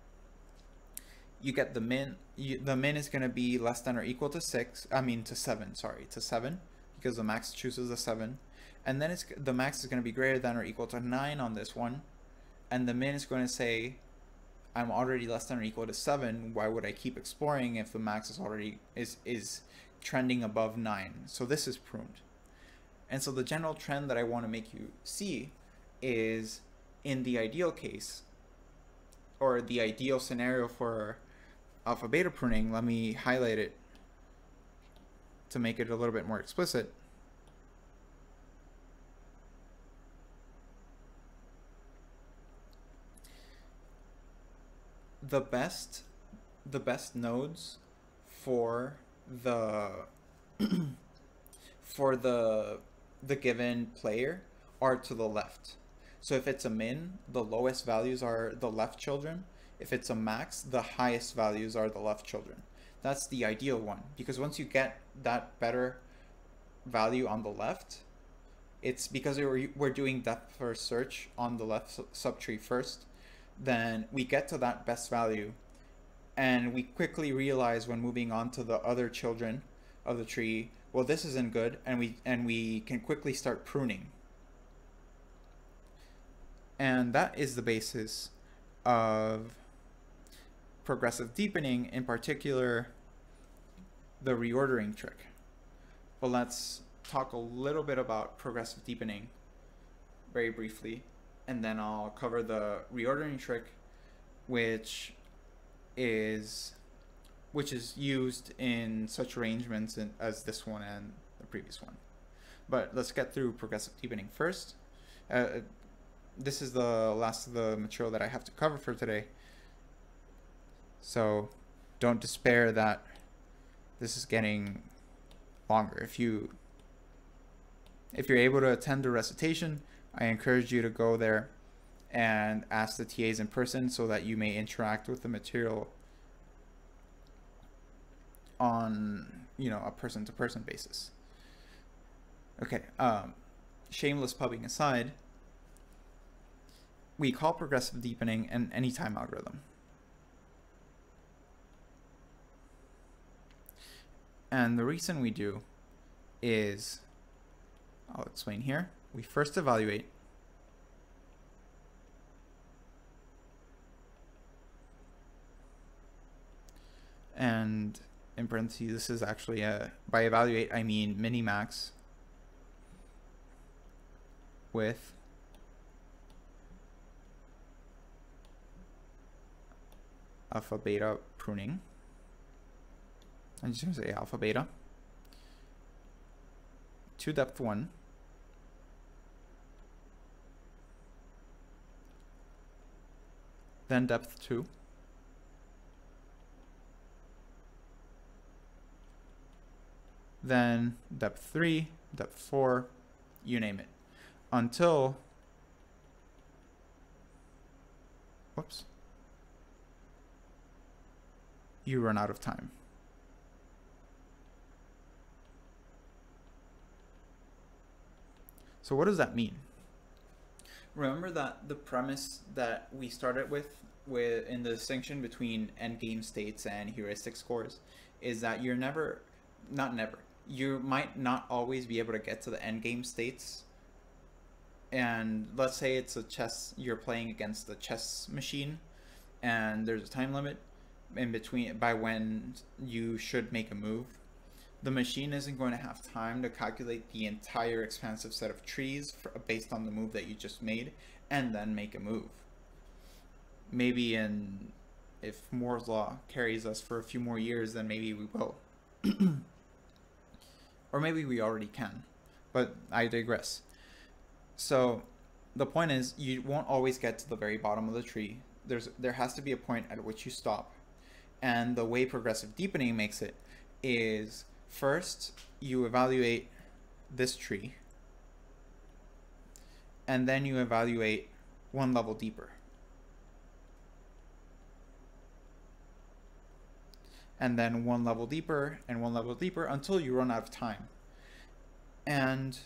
You get the min, you, the min is going to be less than or equal to 6, I mean to 7, sorry, to 7, because the max chooses a 7. And then it's the max is going to be greater than or equal to 9 on this one. And the min is going to say, I'm already less than or equal to 7, why would I keep exploring if the max is already, is, is trending above 9? So this is pruned. And so the general trend that I want to make you see is in the ideal case, or the ideal scenario for alpha beta pruning, let me highlight it to make it a little bit more explicit. The best the best nodes for the for the the given player are to the left. So if it's a min, the lowest values are the left children. If it's a max, the highest values are the left children. That's the ideal one because once you get that better value on the left, it's because we're, doing depth first search on the left subtree first, then we get to that best value and we quickly realize when moving on to the other children of the tree well this isn't good and we and we can quickly start pruning. And that is the basis of progressive deepening in particular the reordering trick. But let's talk a little bit about progressive deepening very briefly and then I'll cover the reordering trick which is which is used in such arrangements as this one and the previous one. But let's get through progressive deepening first. Uh, this is the last of the material that I have to cover for today. So don't despair that this is getting longer. If you if you're able to attend the recitation, I encourage you to go there and ask the TAs in person so that you may interact with the material on you know a person to person basis. Okay, um, shameless pubbing aside, we call progressive deepening an anytime algorithm. And the reason we do is, I'll explain here. We first evaluate and in parentheses, this is actually a, by evaluate, I mean minimax with alpha beta pruning. I'm just to say alpha beta. To depth 1 then depth 2 then depth 3 depth 4 you name it until whoops you run out of time So what does that mean? Remember that the premise that we started with with in the distinction between endgame states and heuristic scores is that you're never not never you might not always be able to get to the endgame states and let's say it's a chess you're playing against the chess machine and there's a time limit in between by when you should make a move the machine isn't going to have time to calculate the entire expansive set of trees for, based on the move that you just made and then make a move. Maybe in if Moore's law carries us for a few more years, then maybe we will. or maybe we already can, but I digress. So the point is you won't always get to the very bottom of the tree. There's there has to be a point at which you stop. And the way progressive deepening makes it is First, you evaluate this tree, and then you evaluate one level deeper. And then one level deeper and one level deeper until you run out of time. And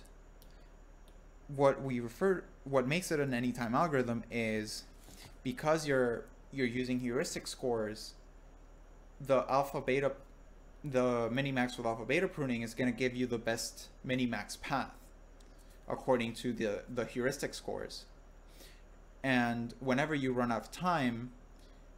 what we refer, what makes it an anytime algorithm is because you're you're using heuristic scores, the alpha beta the minimax with alpha beta pruning is going to give you the best minimax path according to the, the heuristic scores. And whenever you run out of time,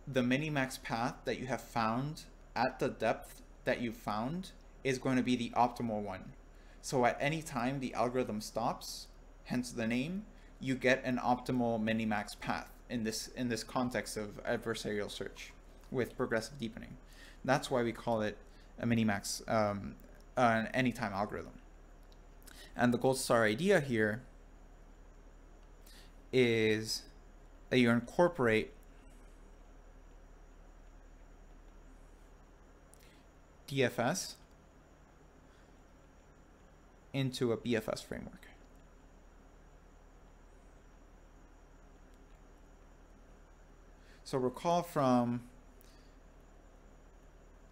the minimax path that you have found at the depth that you found is going to be the optimal one. So at any time the algorithm stops, hence the name, you get an optimal minimax path in this in this context of adversarial search with progressive deepening. That's why we call it a minimax, um, an anytime algorithm. And the gold star idea here is that you incorporate DFS into a BFS framework. So recall from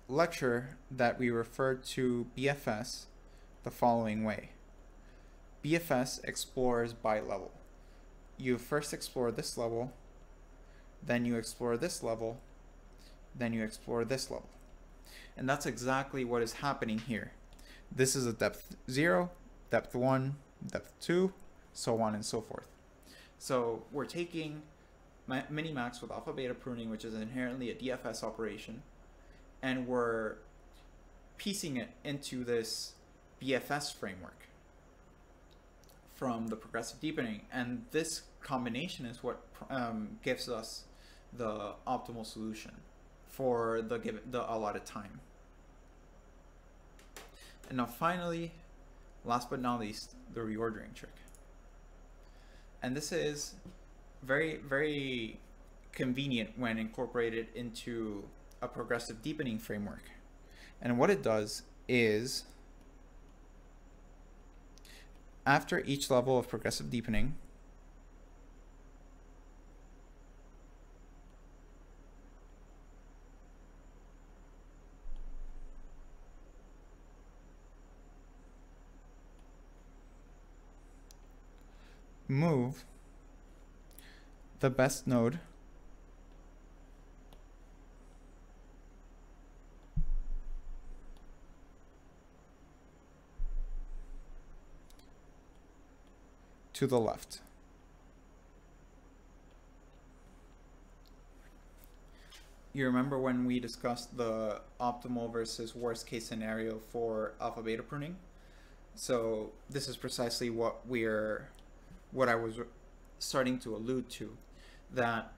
lecture that we referred to BFS the following way. BFS explores by level. You first explore this level, then you explore this level, then you explore this level. And that's exactly what is happening here. This is a depth 0, depth 1, depth 2, so on and so forth. So we're taking minimax with alpha beta pruning, which is inherently a DFS operation, and we're piecing it into this BFS framework from the progressive deepening. And this combination is what um, gives us the optimal solution for the, given, the allotted time. And now finally, last but not least, the reordering trick. And this is very, very convenient when incorporated into a progressive deepening framework. And what it does is after each level of progressive deepening, move the best node to the left. You remember when we discussed the optimal versus worst case scenario for alpha beta pruning? So this is precisely what we're, what I was starting to allude to, that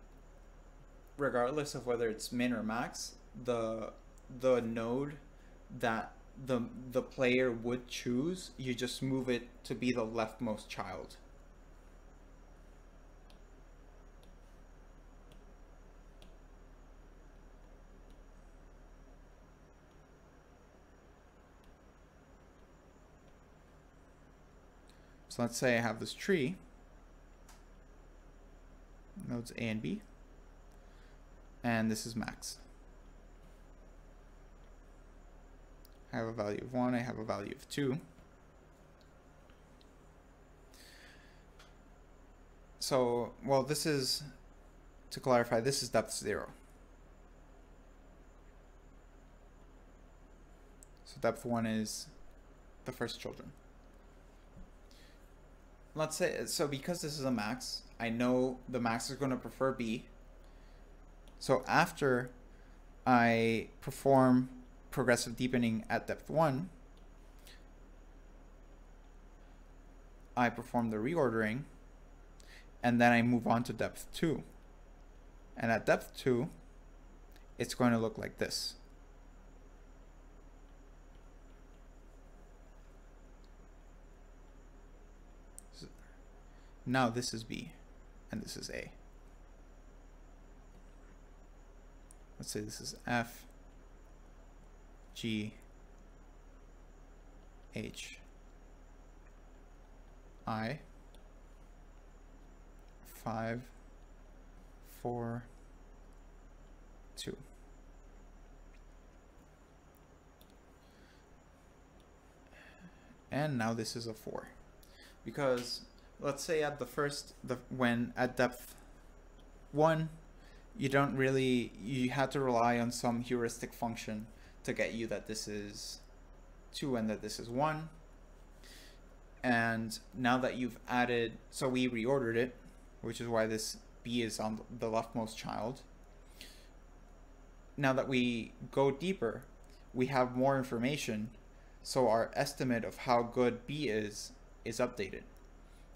regardless of whether it's min or max, the the node that the the player would choose, you just move it to be the leftmost child. So let's say I have this tree, nodes A and B, and this is max. I have a value of 1, I have a value of 2. So, well, this is, to clarify, this is depth 0. So depth 1 is the first children let's say, so because this is a max, I know the max is going to prefer B. So after I perform progressive deepening at depth 1, I perform the reordering, and then I move on to depth 2. And at depth 2, it's going to look like this. Now this is B and this is A. Let's say this is F, G, H, I, 5, 4, 2. And now this is a 4. Because let's say at the first the when at depth one you don't really you had to rely on some heuristic function to get you that this is two and that this is one. And now that you've added so we reordered it which is why this b is on the leftmost child. Now that we go deeper we have more information so our estimate of how good b is is updated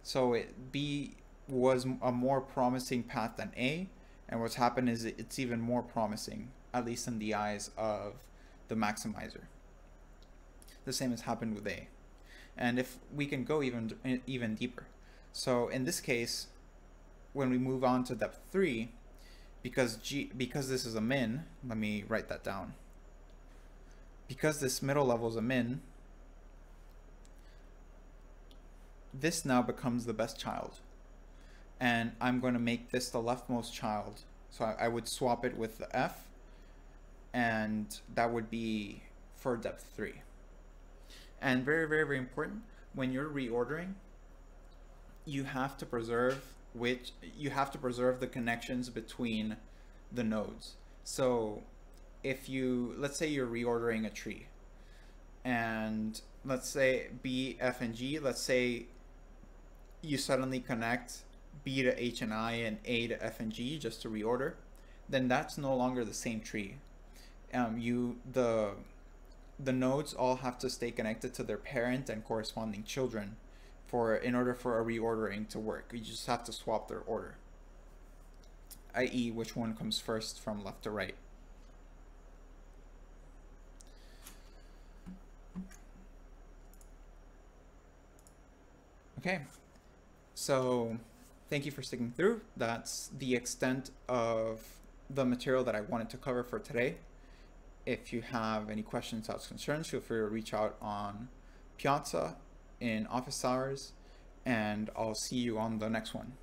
so it, B was a more promising path than A, and what's happened is it's even more promising, at least in the eyes of the maximizer. The same has happened with A. And if we can go even even deeper. So in this case, when we move on to depth 3, because G because this is a min, let me write that down. Because this middle level is a min, this now becomes the best child. And I'm going to make this the leftmost child. So I, I would swap it with the F and that would be for depth 3. And very, very, very important, when you're reordering, you have to preserve which you have to preserve the connections between the nodes. So if you, let's say you're reordering a tree and let's say B, F, and G, let's say you suddenly connect B to H and I and A to F and G just to reorder, then that's no longer the same tree. Um, you the the nodes all have to stay connected to their parent and corresponding children for in order for a reordering to work. You just have to swap their order, i.e. which one comes first from left to right. Okay, so thank you for sticking through. That's the extent of the material that I wanted to cover for today. if you have any questions, thoughts, concerns, feel free to reach out on Piazza in office hours, and I'll see you on the next one.